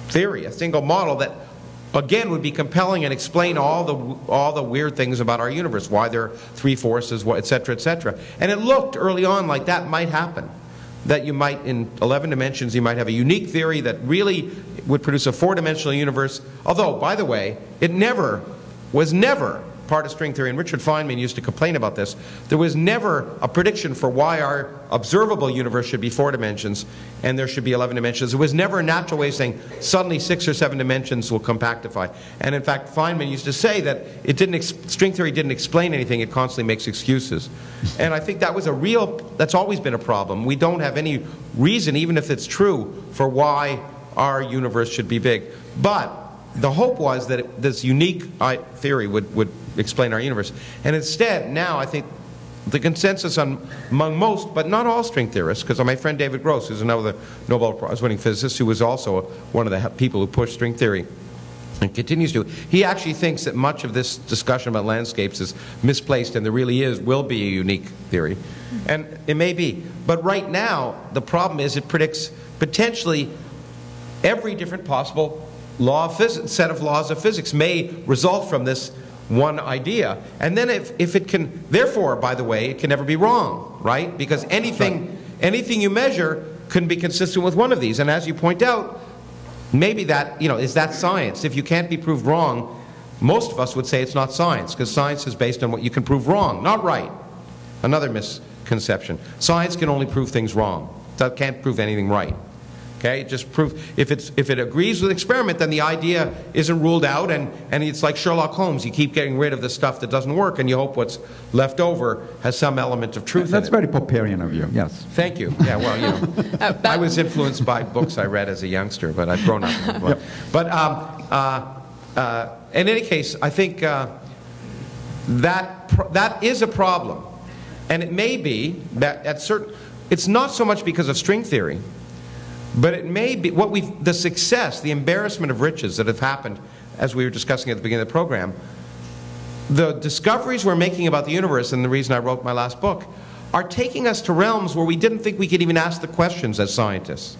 theory, a single model that again would be compelling and explain all the all the weird things about our universe, why there are three forces, et cetera, et cetera. And it looked early on like that might happen that you might, in 11 dimensions, you might have a unique theory that really would produce a four-dimensional universe. Although, by the way, it never, was never part of string theory, and Richard Feynman used to complain about this, there was never a prediction for why our observable universe should be four dimensions and there should be 11 dimensions. There was never a natural way of saying suddenly six or seven dimensions will compactify. And in fact, Feynman used to say that it didn't string theory didn't explain anything, it constantly makes excuses. And I think that was a real, that's always been a problem. We don't have any reason, even if it's true, for why our universe should be big. But the hope was that it, this unique theory would, would explain our universe. And instead, now I think the consensus on, among most, but not all string theorists, because my friend David Gross, who's another Nobel Prize winning physicist, who was also one of the people who pushed string theory and continues to, he actually thinks that much of this discussion about landscapes is misplaced and there really is, will be a unique theory. And it may be. But right now, the problem is it predicts potentially every different possible law of physics, set of laws of physics may result from this one idea. And then if, if it can, therefore, by the way, it can never be wrong, right? Because anything, right. anything you measure can be consistent with one of these. And as you point out, maybe that, you know, is that science? If you can't be proved wrong, most of us would say it's not science, because science is based on what you can prove wrong, not right. Another misconception. Science can only prove things wrong. It can't prove anything right. Okay, just prove if it's if it agrees with experiment, then the idea isn't ruled out, and and it's like Sherlock Holmes. You keep getting rid of the stuff that doesn't work, and you hope what's left over has some element of truth. That's very Popperian of you. Yes. Thank you. Yeah. Well, you know, uh, I was influenced by books I read as a youngster, but I've grown up. Yep. But um, uh, uh, in any case, I think uh, that that is a problem, and it may be that at certain. It's not so much because of string theory but it may be what we've, the success, the embarrassment of riches that have happened, as we were discussing at the beginning of the program, the discoveries we're making about the universe, and the reason I wrote my last book, are taking us to realms where we didn't think we could even ask the questions as scientists.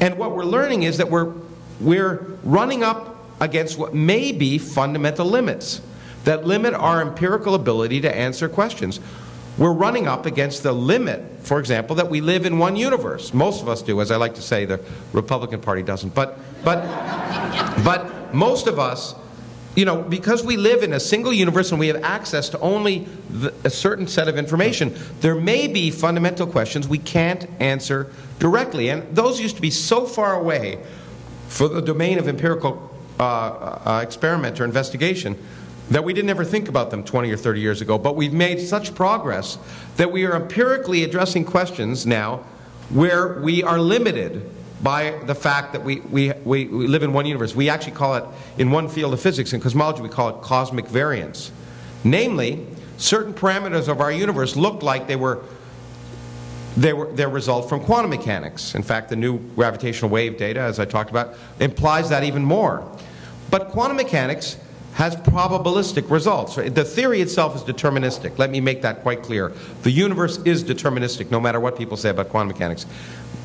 And what we're learning is that we're, we're running up against what may be fundamental limits that limit our empirical ability to answer questions we're running up against the limit, for example, that we live in one universe. Most of us do, as I like to say, the Republican Party doesn't. But, but, but most of us, you know, because we live in a single universe and we have access to only the, a certain set of information, there may be fundamental questions we can't answer directly. And those used to be so far away for the domain of empirical uh, uh, experiment or investigation that we didn't ever think about them 20 or 30 years ago, but we've made such progress that we are empirically addressing questions now where we are limited by the fact that we, we, we, we live in one universe. We actually call it, in one field of physics, in cosmology, we call it cosmic variance. Namely, certain parameters of our universe look like they were they were their result from quantum mechanics. In fact, the new gravitational wave data, as I talked about, implies that even more. But quantum mechanics has probabilistic results. The theory itself is deterministic. Let me make that quite clear. The universe is deterministic, no matter what people say about quantum mechanics.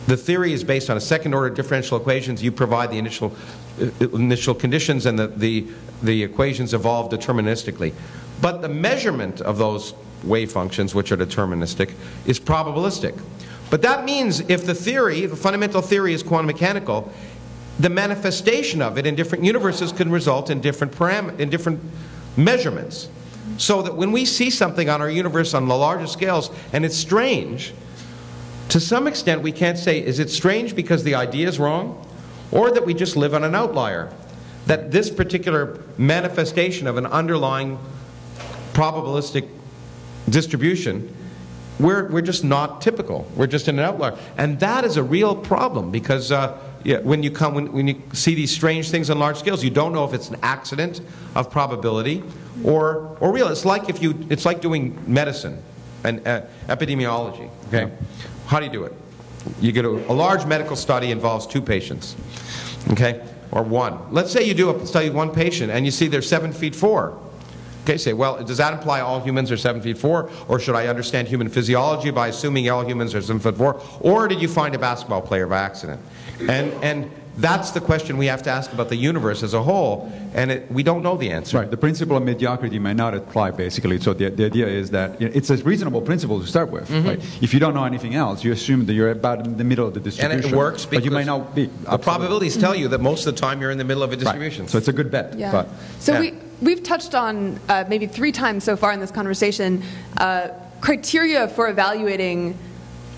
The theory is based on a second order differential equations. You provide the initial, uh, initial conditions and the, the, the equations evolve deterministically. But the measurement of those wave functions, which are deterministic, is probabilistic. But that means if the theory, the fundamental theory is quantum mechanical, the manifestation of it in different universes can result in different, param- in different measurements. So that when we see something on our universe on the larger scales and it's strange, to some extent we can't say, is it strange because the idea is wrong? Or that we just live on an outlier? That this particular manifestation of an underlying probabilistic distribution, we're, we're just not typical. We're just an outlier. And that is a real problem because uh, yeah, when, you come, when, when you see these strange things on large scales, you don't know if it's an accident of probability or, or real. It's like, if you, it's like doing medicine and uh, epidemiology. Okay? Yeah. How do you do it? You get a, a large medical study involves two patients, okay, or one. Let's say you do a study with one patient and you see they're seven feet four. Okay, say, well, does that imply all humans are seven feet four, or should I understand human physiology by assuming all humans are seven foot four, or did you find a basketball player by accident? And and that's the question we have to ask about the universe as a whole, and it, we don't know the answer. Right. The principle of mediocrity may not apply, basically. So the, the idea is that it's a reasonable principle to start with. Mm-hmm. Right? If you don't know anything else, you assume that you're about in the middle of the distribution. And it works because but you may not be. the probabilities tell you that most of the time you're in the middle of a Right. distribution. So it's a good bet. Yeah. But so Yeah. we we've touched on uh, maybe three times so far in this conversation uh, criteria for evaluating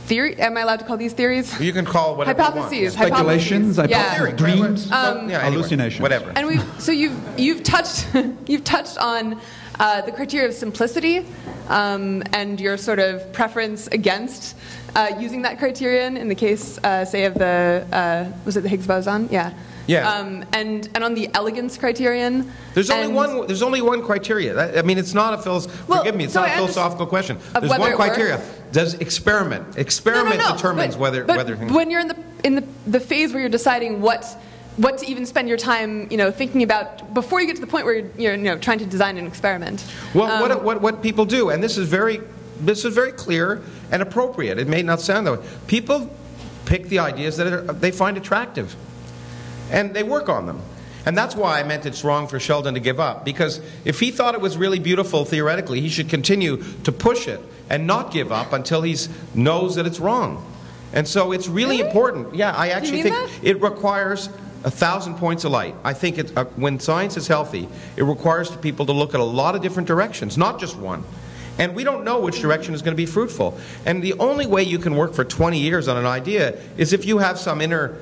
theory. Am I allowed to call these theories? You can call whatever Hypotheses. you want. speculations, hypotheses. hypotheses, Yeah. Theory, dreams, Um, yeah, hallucinations. whatever. And we so you've you've touched you've touched on uh, the criteria of simplicity um, and your sort of preference against uh, using that criterion in the case, uh, say, of the uh, was it the Higgs boson? Yeah. Yeah. Um, and and on the elegance criterion. There's only one. There's only one criteria. That- I mean, it's not a philos- Well, Forgive me. It's so not I a philosophical question. There's one criteria. works? Does experiment? No, Experiment no, no, determines but, whether but whether. when you're in the in the, the phase where you're deciding what what to even spend your time, you know, thinking about before you get to the point where you're, you're you know trying to design an experiment. Well, Um, what, what, what people do, and this is very, this is very clear and appropriate. It may not sound that way. People pick the ideas that are, they find attractive, and they work on them. And that's why I meant it's wrong for Sheldon to give up. Because if he thought it was really beautiful theoretically, he should continue to push it and not give up until he knows that it's wrong. And so it's really, Really? important. Yeah, I actually think that? it requires a thousand points of light. I think it, uh, when science is healthy, it requires people to look at a lot of different directions, not just one. And we don't know which direction is going to be fruitful. And the only way you can work for 20 years on an idea is if you have some inner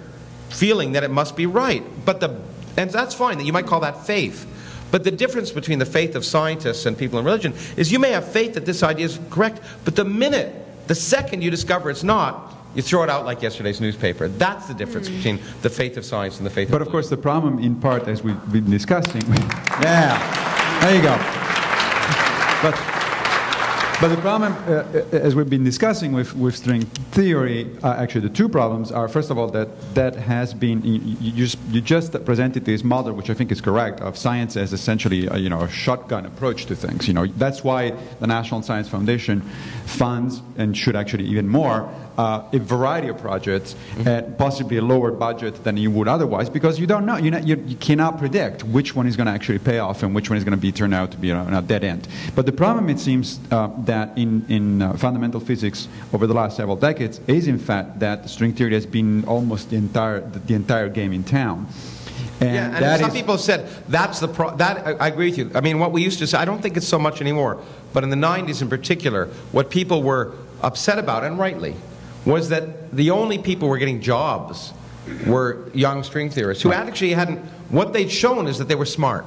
feeling that it must be right. But the, and that's fine, that you might call that faith. But the difference between the faith of scientists and people in religion is you may have faith that this idea is correct, but the minute, the second you discover it's not, you throw it out like yesterday's newspaper. That's the difference hmm. between the faith of science and the faith But of of course, the problem, in part, as we've been discussing, yeah, there you go. But, but the problem, uh, uh, as we've been discussing with, with string theory, uh, actually the two problems are, first of all, that that has been, you, you, just, you just presented this model, which I think is correct, of science as essentially a, you know, a shotgun approach to things. You know, that's why the National Science Foundation funds, and should actually even more, uh, a variety of projects at possibly a lower budget than you would otherwise because you don't know. You, know, you, you cannot predict which one is going to actually pay off and which one is going to be turned out to be a, a dead end. But the problem, it seems, uh, that in, in uh, fundamental physics over the last several decades is, in fact, that string theory has been almost the entire, the, the entire game in town. And yeah, and some is- people said that's the pro- that I, I agree with you. I mean, what we used to say, I don't think it's so much anymore, but in the 90s in particular, what people were upset about, and rightly, was that the only people who were getting jobs were young string theorists who actually hadn't. What they'd shown is that they were smart.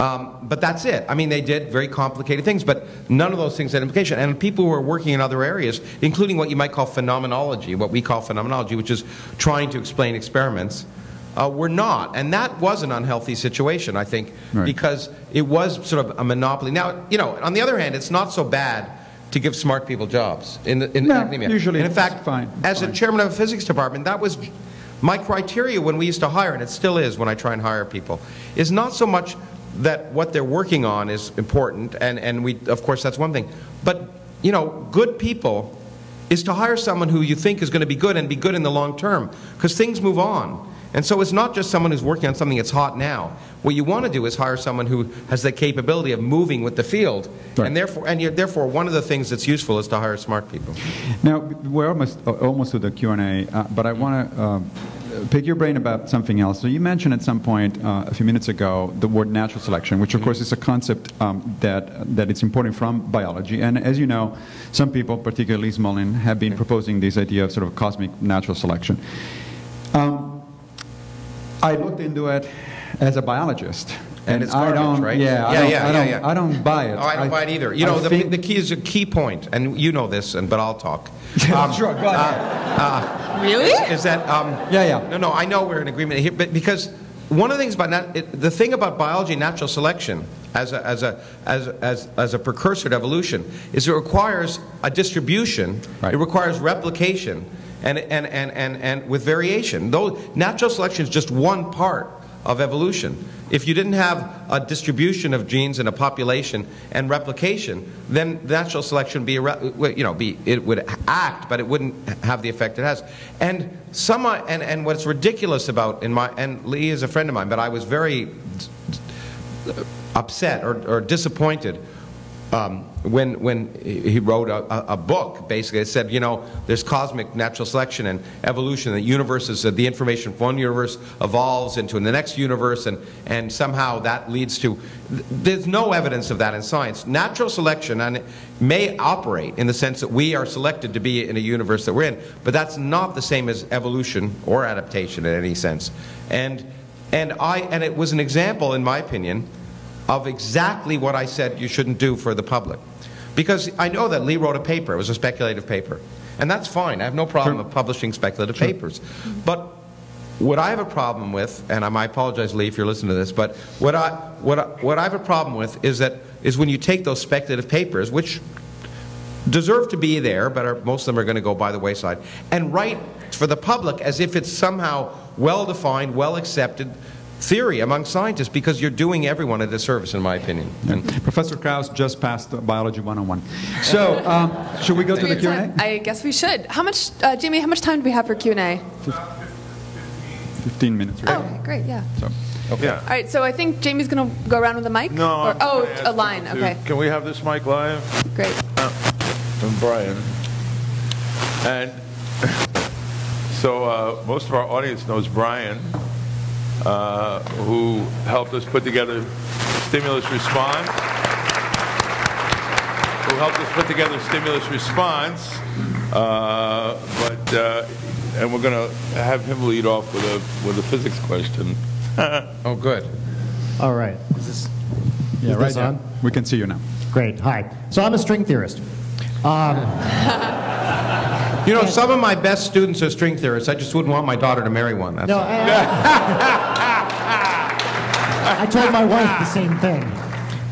Um, but that's it. I mean, they did very complicated things, but none of those things had implication. And people who were working in other areas, including what you might call phenomenology, what we call phenomenology, which is trying to explain experiments, uh, were not. And that was an unhealthy situation, I think, Right. because it was sort of a monopoly. Now, you know, on the other hand, it's not so bad to give smart people jobs in, the, in No, academia. usually and in fact, fine, as fine. a chairman of a physics department, that was my criteria when we used to hire, and it still is when I try and hire people, is not so much that what they're working on is important, and, and we, of course, that's one thing. But, you know, good people is to hire someone who you think is going to be good and be good in the long term, because things move on. And so it's not just someone who's working on something that's hot now. What you want to do is hire someone who has the capability of moving with the field. Right. And therefore, and you're, therefore, one of the things that's useful is to hire smart people. Now, we're almost, uh, almost to the Q&A, uh, but I want to uh, pick your brain about something else. So you mentioned at some point uh, a few minutes ago the word natural selection, which of course is a concept um, that, that it's important from biology. And as you know, some people, particularly Smolin, have been proposing this idea of sort of cosmic natural selection. Um, I looked into it as a biologist. And it's I garbage, don't, right? Yeah, I Yeah, don't, yeah, I yeah, don't, yeah. I don't buy it. Oh, I don't buy it either. You know, I the, think- the key is a key point, and you know this, and but I'll talk. Um, sure, go ahead. Uh, uh, really? Is that um, Yeah, yeah. No, no, I know we're in agreement here, but because one of the things about nat- it, the thing about biology, and natural selection, as a, as a as as as a precursor to evolution, is it requires a distribution. Right. It requires replication, and and and and and with variation. Though natural selection is just one part of evolution. If you didn't have a distribution of genes in a population and replication, then natural selection be, you know, be, it would act, but it wouldn't have the effect it has. And some, and, and what's ridiculous about in my, and Lee is a friend of mine, but I was very upset or, or disappointed um, when, when he wrote a, a- book, basically, it said, you know, there's cosmic natural selection and evolution, the universes, that the information from one universe evolves into the next universe, and, and somehow that leads to. There's no evidence of that in science. Natural selection and it may operate in the sense that we are selected to be in a universe that we're in, but that's not the same as evolution or adaptation in any sense. And, and, I, and it was an example, in my opinion, of exactly what I said you shouldn't do for the public. Because I know that Lee wrote a paper, it was a speculative paper. And that's fine, I have no problem Sure. with publishing speculative papers. But what I have a problem with, and I apologize, Lee, if you're listening to this, but what I, what I, what I have a problem with is that is when you take those speculative papers, which deserve to be there, but are, most of them are going to go by the wayside, and write for the public as if it's somehow well defined, well accepted theory among scientists, because you're doing everyone a disservice, in my opinion. And Professor Krauss just passed Biology 101. So, um, should we go to the. Q&A? I guess we should. How much, uh, Jamie? How much time do we have for Q and A? 15 minutes, right? Oh, okay, great. Yeah. So, Yeah. All right. So I think Jamie's going to go around with a mic. No. Or, I'm oh, a line. people Okay. Can we have this mic live? Great. From Brian. And so uh, most of our audience knows Brian, uh, who helped us put together Stimulus Response. Who helped us put together Stimulus Response. Uh, but uh, and we're going to have him lead off with a with a physics question. oh, good. All right. Is this, yeah, is right this there. on? We can see you now. Great. Hi. So I'm a string theorist. You know, some of my best students are string theorists. I just wouldn't want my daughter to marry one. That's No, all. I, I told my wife the same thing.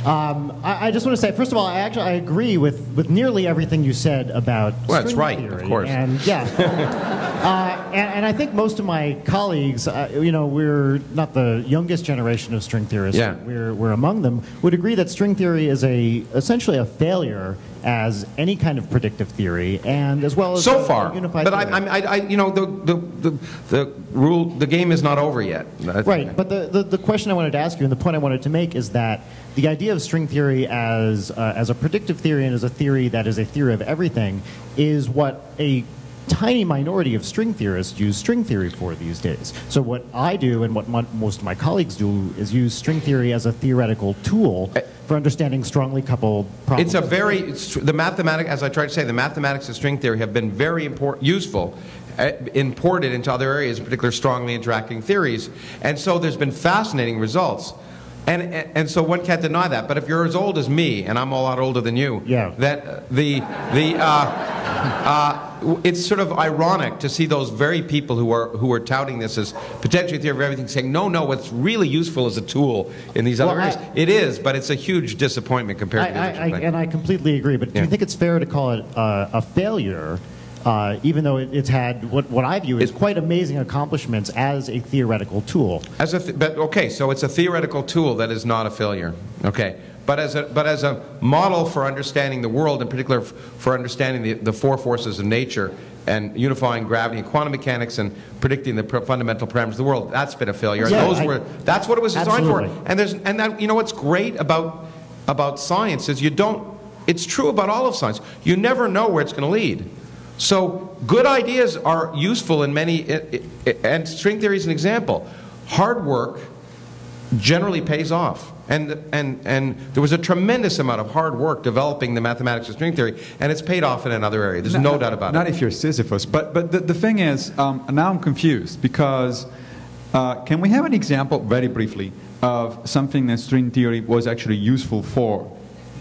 Um, I, I just want to say, first of all, I actually I agree with, with nearly everything you said about Well, that's string right, of course. And yeah, uh, and, and I think most of my colleagues, uh, you know, we're not the youngest generation of string theorists. Yeah. We're, we're among them. Would agree that string theory is a essentially a failure as any kind of predictive theory, and as well as so far. unified But I, theory. I, I, you know, the, the, the, the rule, the game is not over yet. Right, but the, the, the question I wanted to ask you and the point I wanted to make is that the idea of string theory as, uh, as a predictive theory and as a theory that is a theory of everything is what a tiny minority of string theorists use string theory for these days. So what I do and what most of my colleagues do is use string theory as a theoretical tool for understanding strongly coupled problems. It's a very, it's, the mathematics, as I tried to say, the mathematics of string theory have been very important, useful, uh, imported into other areas, in particular strongly interacting theories. And so there's been fascinating results. And, and, so one can't deny that. But if you're as old as me, and I'm a lot older than you, Yeah. that uh, the, the, uh, uh, it's sort of ironic to see those very people who are, who are touting this as potentially theory of everything saying, no, no, what's really useful as a tool in these other Well, I- It is, but it's a huge disappointment compared I, to the I, other I, and I completely agree. But do you think it's fair to call it uh, a failure, uh, even though it, it's had what, what I view as It- quite amazing accomplishments as a theoretical tool? As a th- but okay, so it's a theoretical tool that is not a failure. Okay, but as a but as a model for understanding the world, in particular f- for understanding the, the four forces of nature and unifying gravity and quantum mechanics and predicting the pr- fundamental parameters of the world. That's been a failure. Yeah, those I- were that's what it was designed Absolutely. for. And there's and that, you know what's great about about science is you don't. It's true about all of science. You never know where it's going to lead. So good ideas are useful in many, and string theory is an example. Hard work generally pays off. And, and, and there was a tremendous amount of hard work developing the mathematics of string theory, and it's paid off in another area. There's no, doubt about not it. Not if you're Sisyphus. But, but the, the thing is, um, now I'm confused because uh, can we have an example, very briefly, of something that string theory was actually useful for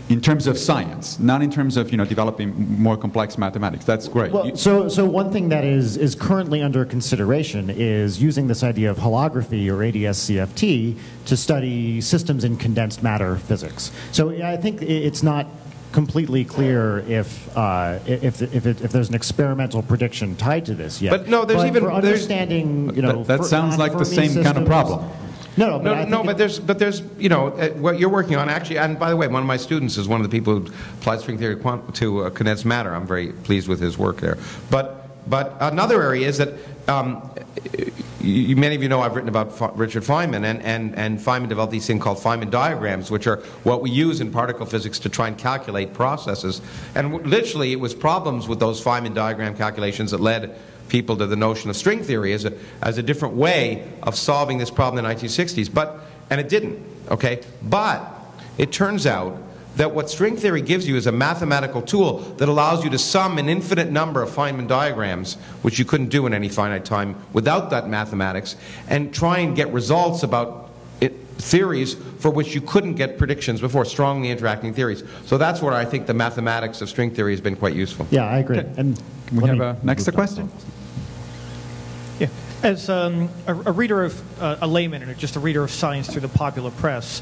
in terms of science, not in terms of you know, developing more complex mathematics? That's great. Well, so, so one thing that is, is currently under consideration is using this idea of holography or ADS-CFT to study systems in condensed matter physics. So I think it's not completely clear if, uh, if, if, it, if there's an experimental prediction tied to this yet. But no, there's even- for there's- understanding, you know, That- that for sounds like the non-Fermi same kind of problem. No, no, but No, no, but there's, but there's, you know, uh, what you're working on actually, and by the way, one of my students is one of the people who applied string theory quant- to uh, condensed matter. I'm very pleased with his work there. But, but another area is that um, you, many of you know I've written about F- Richard Feynman, and, and, and Feynman developed these things called Feynman diagrams, which are what we use in particle physics to try and calculate processes. And w- literally, it was problems with those Feynman diagram calculations that led people to the notion of string theory as a, as a different way of solving this problem in the 1960s. But, and it didn't, okay? But it turns out that what string theory gives you is a mathematical tool that allows you to sum an infinite number of Feynman diagrams, which you couldn't do in any finite time without that mathematics, and try and get results about it, theories for which you couldn't get predictions before, strongly interacting theories. So that's where I think the mathematics of string theory has been quite useful. Yeah, I agree. And Can we have a next move question? That. Yeah. As um, a, a reader of, uh, a layman and just a reader of science through the popular press,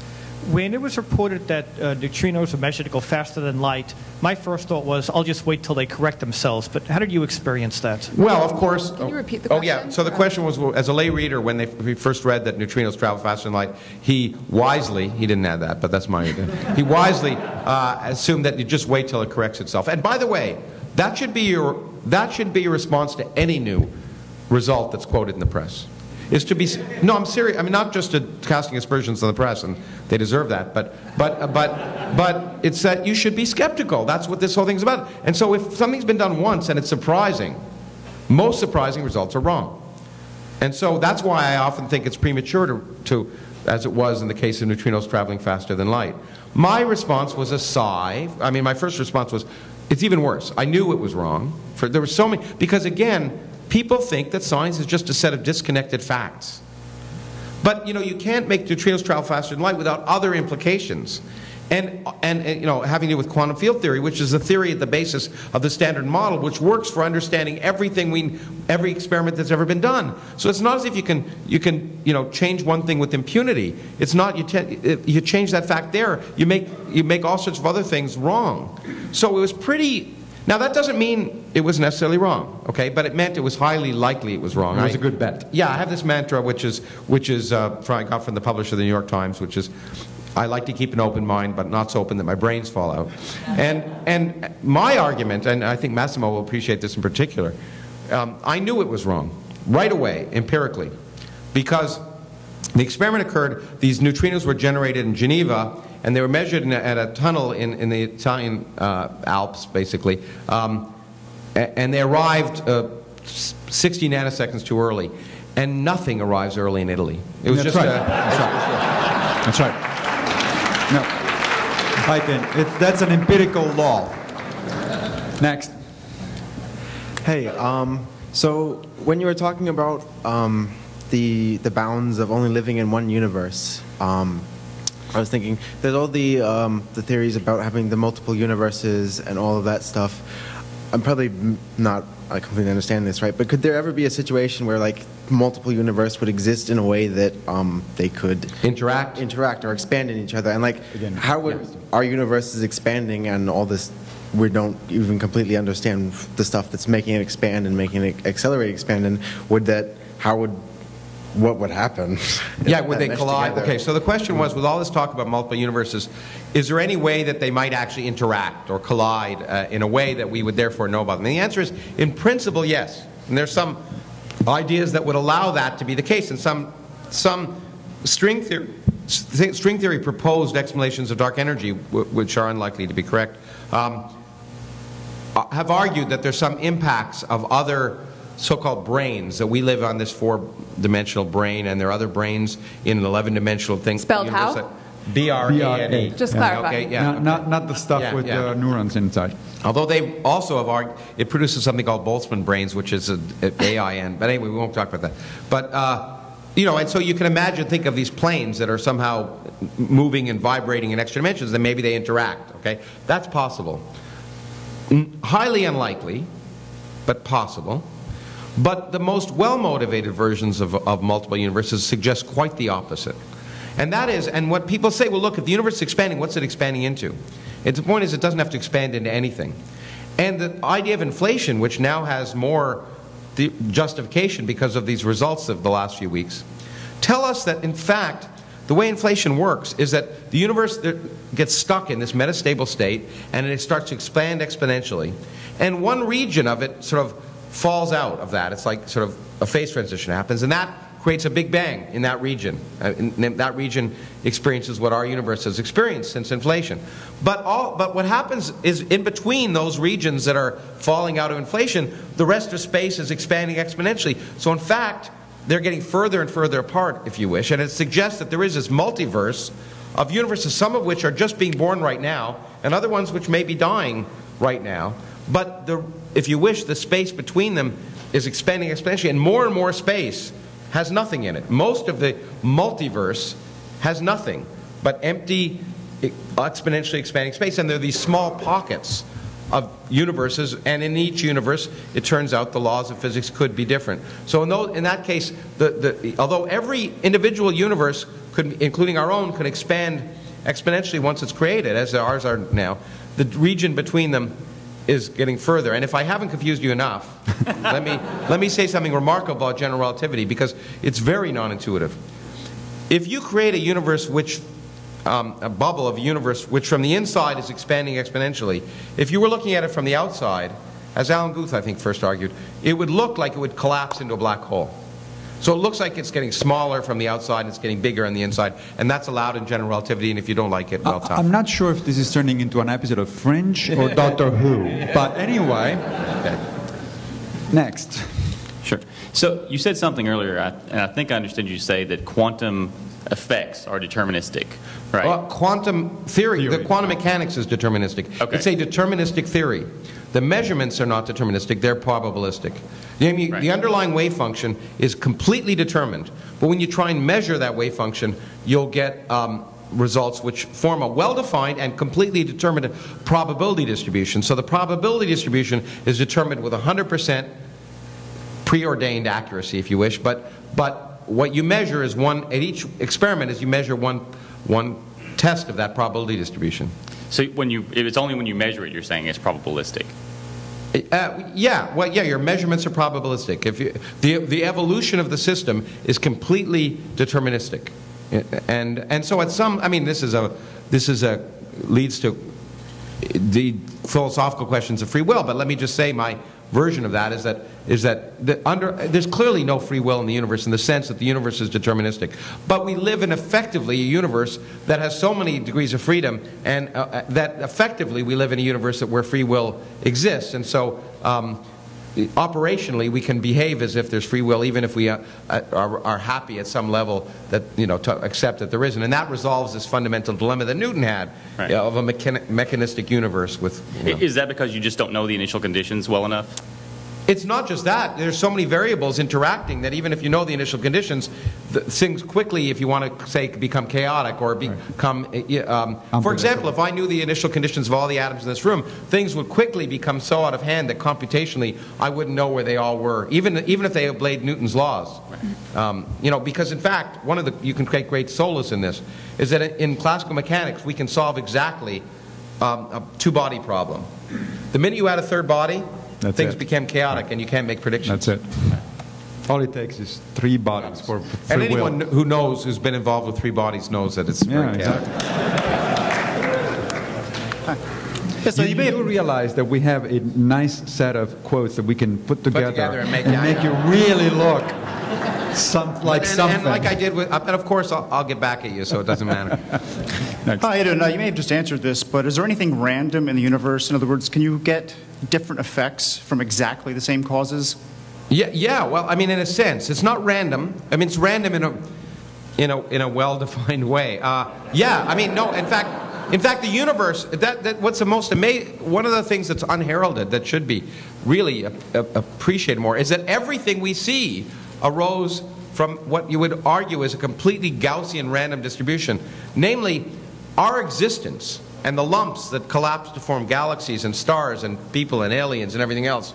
when it was reported that uh, neutrinos are measured to go faster than light, my first thought was, I'll just wait till they correct themselves. But how did you experience that? Well, of course. Can you repeat the Oh, yeah. So the question was, well, as a lay reader, when they we first read that neutrinos travel faster than light, he wisely, he didn't add that, but that's my idea. He wisely uh, assumed that you just wait till it corrects itself. And by the way, that should be your that should be your response to any new result that's quoted in the press. Is to be no, I'm serious. I mean, not just casting aspersions on the press, and they deserve that. But but uh, but but it's that you should be skeptical. That's what this whole thing's about. And so, if something's been done once and it's surprising, most surprising results are wrong. And so that's why I often think it's premature to, to, as it was in the case of neutrinos traveling faster than light. My response was a sigh. I mean, my first response was, it's even worse. I knew it was wrong. For, there were so many, because again, people think that science is just a set of disconnected facts. But you know, you can't make neutrinos travel faster than light without other implications. And, and, and, you know, having to do with quantum field theory, which is the theory at the basis of the standard model, which works for understanding everything we, every experiment that's ever been done. So it's not as if you can, you can, you know, change one thing with impunity. It's not you, you change that fact there, you make, you make all sorts of other things wrong. So it was pretty. Now that doesn't mean it was necessarily wrong, okay? But it meant it was highly likely it was wrong. It was I- a good bet. yeah, I have this mantra, which is, which is uh, from, I got from the publisher of the New York Times, which is, I like to keep an open mind, but not so open that my brains fall out. And, and my argument, and I think Massimo will appreciate this in particular, um, I knew it was wrong right away, empirically, because the experiment occurred, these neutrinos were generated in Geneva, and they were measured in a, at a tunnel in, in the Italian uh, Alps, basically. Um, a- and they arrived uh, 60 nanoseconds too early. And nothing arrives early in Italy. It was That's just right. a, That's right. No, I can. It, that's an empirical law. Next. Hey, um, so when you were talking about um, the the bounds of only living in one universe, um, I was thinking there's all the um, the theories about having the multiple universes and all of that stuff. I'm probably not I completely understand this right, but could there ever be a situation where like multiple universe would exist in a way that um, they could Interact? interact or expand in each other? And like, Again, how would our universe is expanding and all this? We don't even completely understand the stuff that's making it expand and making it accelerate expand. And would that? How would what would happen? Yeah, would they collide? together? Okay, so the question was, with all this talk about multiple universes, is there any way that they might actually interact or collide uh, in a way that we would therefore know about them? And the answer is, in principle, yes. And there's some ideas that would allow that to be the case, and some some string theory. String theory proposed explanations of dark energy, which are unlikely to be correct, um, uh, have argued that there's some impacts of other so-called branes that we live on this four-dimensional brane, and there are other branes in an 11-dimensional thing. Spelled how? universe B-R-A-N-E. Just Yeah. clarify. Okay, yeah. Not, not, not the stuff Yeah, with yeah. the neurons inside. Although they also have argued, it produces something called Boltzmann brains, which is a, a AIN. But anyway, we won't talk about that. But, uh, you know, and so you can imagine, think of these planes that are somehow moving and vibrating in extra dimensions, then maybe they interact, okay? That's possible. N- Highly unlikely, but possible. But the most well-motivated versions of, of multiple universes suggest quite the opposite. And that is, and what people say, well, look, if the universe is expanding, what's it expanding into? And the point is, it doesn't have to expand into anything. And the idea of inflation, which now has more justification because of these results of the last few weeks, tell us that, in fact, the way inflation works is that the universe uh, gets stuck in this metastable state and it starts to expand exponentially. And one region of it sort of falls out of that. It's like sort of a phase transition happens, and that creates a big bang in that region. Uh, that region experiences what our universe has experienced since inflation. But, all, but what happens is in between those regions that are falling out of inflation, the rest of space is expanding exponentially. So, in fact, they're getting further and further apart, if you wish. And it suggests that there is this multiverse of universes, some of which are just being born right now, and other ones which may be dying right now. But the, if you wish, the space between them is expanding exponentially, and more and more space has nothing in it. Most of the multiverse has nothing but empty, exponentially expanding space, and there are these small pockets of universes, and in each universe, it turns out the laws of physics could be different. So in, those, in that case, the, the, although every individual universe, could, including our own, could expand exponentially once it's created, as ours are now, the region between them is getting further. And if I haven't confused you enough, let, me, let me say something remarkable about general relativity, because it's very non-intuitive. If you create a universe which, um, a bubble of a universe which from the inside is expanding exponentially, if you were looking at it from the outside, as Alan Guth, I think, first argued, it would look like it would collapse into a black hole. So it looks like it's getting smaller from the outside and it's getting bigger on the inside, and that's allowed in general relativity, and if you don't like it, well, tough. I'm not sure if this is turning into an episode of Fringe or Doctor Who, but anyway, next. Sure. So you said something earlier, and I think I understood you say that quantum effects are deterministic, right? Well, quantum theory, the quantum mechanics is deterministic. Okay. It's a deterministic theory. The measurements are not deterministic, they're probabilistic. The, I mean, Right. the underlying wave function is completely determined, but when you try and measure that wave function, you'll get um, results which form a well-defined and completely determined probability distribution. So the probability distribution is determined with 100% preordained accuracy, if you wish, but, but what you measure is one, at each experiment is you measure one, one test of that probability distribution. So when you, it's only when you measure it, you're saying it's probabilistic. Uh, yeah, well, yeah, your measurements are probabilistic. If you, the, the evolution of the system is completely deterministic. And, and so at some, I mean, this is a, this is a, leads to the philosophical questions of free will, but let me just say my version of that is that, is that the under, there's clearly no free will in the universe in the sense that the universe is deterministic. But we live in effectively a universe that has so many degrees of freedom, and uh, uh, that effectively we live in a universe that where free will exists. And so um, operationally we can behave as if there's free will even if we uh, uh, are, are happy at some level that you know to accept that there isn't and that resolves this fundamental dilemma that Newton had Right. uh, of a mechan- mechanistic universe with you know. Is that because you just don't know the initial conditions well enough? It's not just that. There's so many variables interacting that even if you know the initial conditions, the, things quickly, if you want to say, become chaotic or become. uh, yeah, Um, for example, if I knew the initial conditions of all the atoms in this room, things would quickly become so out of hand that computationally I wouldn't know where they all were, even even if they obeyed Newton's laws. Um, you know, because in fact, one of the you can create great solace in this is that in classical mechanics we can solve exactly um, a two-body problem. The minute you add a third body, That's things it. become chaotic and you can't make predictions. That's it. All it takes is three bodies for free And will. anyone who knows, who's been involved with three bodies, knows that it's Yeah, very chaotic. exactly. Yeah, so you, you may do realize that we have a nice set of quotes that we can put together, together and make- yeah, I you really look some, like and, something. and like I did with, and of course, I'll, I'll get back at you, so it doesn't matter. Hi, I don't know. You may have just answered this, but is there anything random in the universe? In other words, can you get different effects from exactly the same causes? Yeah, yeah. Well, I mean, in a sense, it's not random. I mean, it's random in a, in a, in a well-defined way. Uh, yeah. I mean, no. In fact, in fact, the universe. That, that what's the most amazing. One of the things that's unheralded that should be really a, a, appreciated more is that everything we see arose from what you would argue is a completely Gaussian random distribution, namely our existence and the lumps that collapse to form galaxies and stars and people and aliens and everything else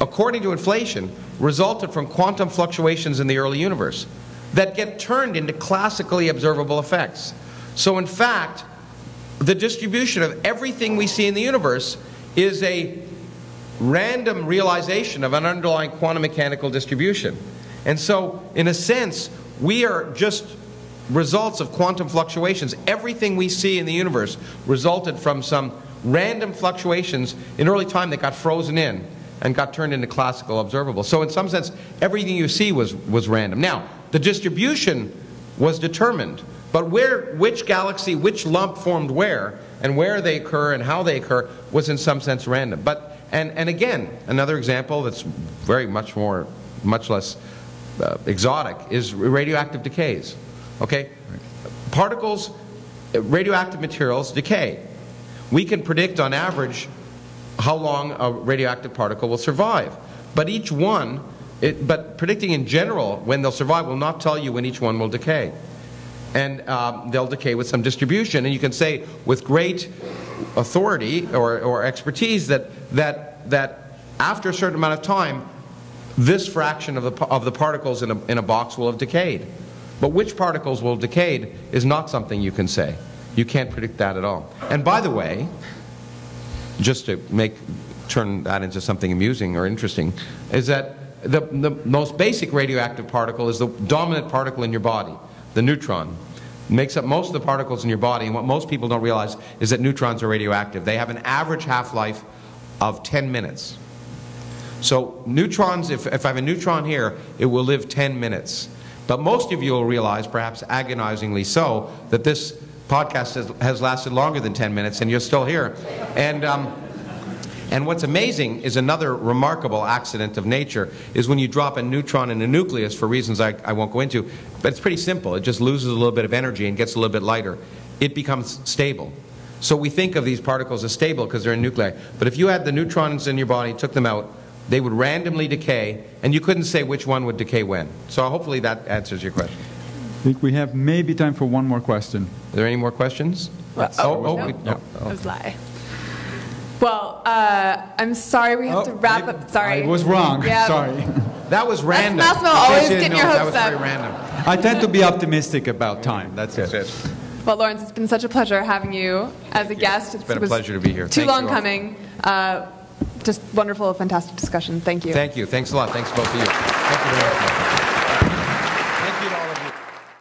according to inflation, resulted from quantum fluctuations in the early universe that get turned into classically observable effects. So, in fact, the distribution of everything we see in the universe is a random realization of an underlying quantum mechanical distribution. And so, in a sense, we are just results of quantum fluctuations. Everything we see in the universe resulted from some random fluctuations in early time that got frozen in and got turned into classical observable. So in some sense, everything you see was, was random. Now, the distribution was determined, but where, which galaxy, which lump formed where, and where they occur and how they occur was in some sense random. But, and, and again, another example that's very much more, much less uh, exotic is radioactive decays. Okay? Particles, uh, radioactive materials decay. We can predict on average how long a radioactive particle will survive. But each one, it, but predicting in general when they'll survive will not tell you when each one will decay. And um, they'll decay with some distribution. And you can say with great authority or, or expertise that, that, that after a certain amount of time, this fraction of the, of the particles in a, in a box will have decayed. But which particles will decayed is not something you can say. You can't predict that at all. And by the way, just to make turn that into something amusing or interesting, is that the, the most basic radioactive particle is the dominant particle in your body, the neutron. Makes up most of the particles in your body, and what most people don't realize is that neutrons are radioactive. They have an average half-life of 10 minutes. So neutrons, if, if I have a neutron here, it will live 10 minutes. But most of you will realize, perhaps agonizingly so, that this podcast has, has lasted longer than 10 minutes and you're still here. And, um, and what's amazing is another remarkable accident of nature is when you drop a neutron in a nucleus for reasons I, I won't go into, but it's pretty simple. It just loses a little bit of energy and gets a little bit lighter. It becomes stable. So we think of these particles as stable because they're in nuclei. But if you had the neutrons in your body, took them out, they would randomly decay, and you couldn't say which one would decay when. So hopefully that answers your question. I think we have maybe time for one more question. Are there any more questions? Well, oh, oh, no. we- no. It was lie. Well, uh, I'm sorry we have to wrap maybe- up. Sorry. I was wrong. Yeah. Sorry. That was random. Massimo, In always getting your know, That hopes was very random. I tend to be optimistic about time. That's it. That's it. Well, Lawrence, it's been such a pleasure having you as a guest. It's been a pleasure to be here. Too Thank long you coming. Uh, just wonderful, fantastic discussion. Thank you. Thank you. Thanks a lot. Thanks both of you. Thank you very much.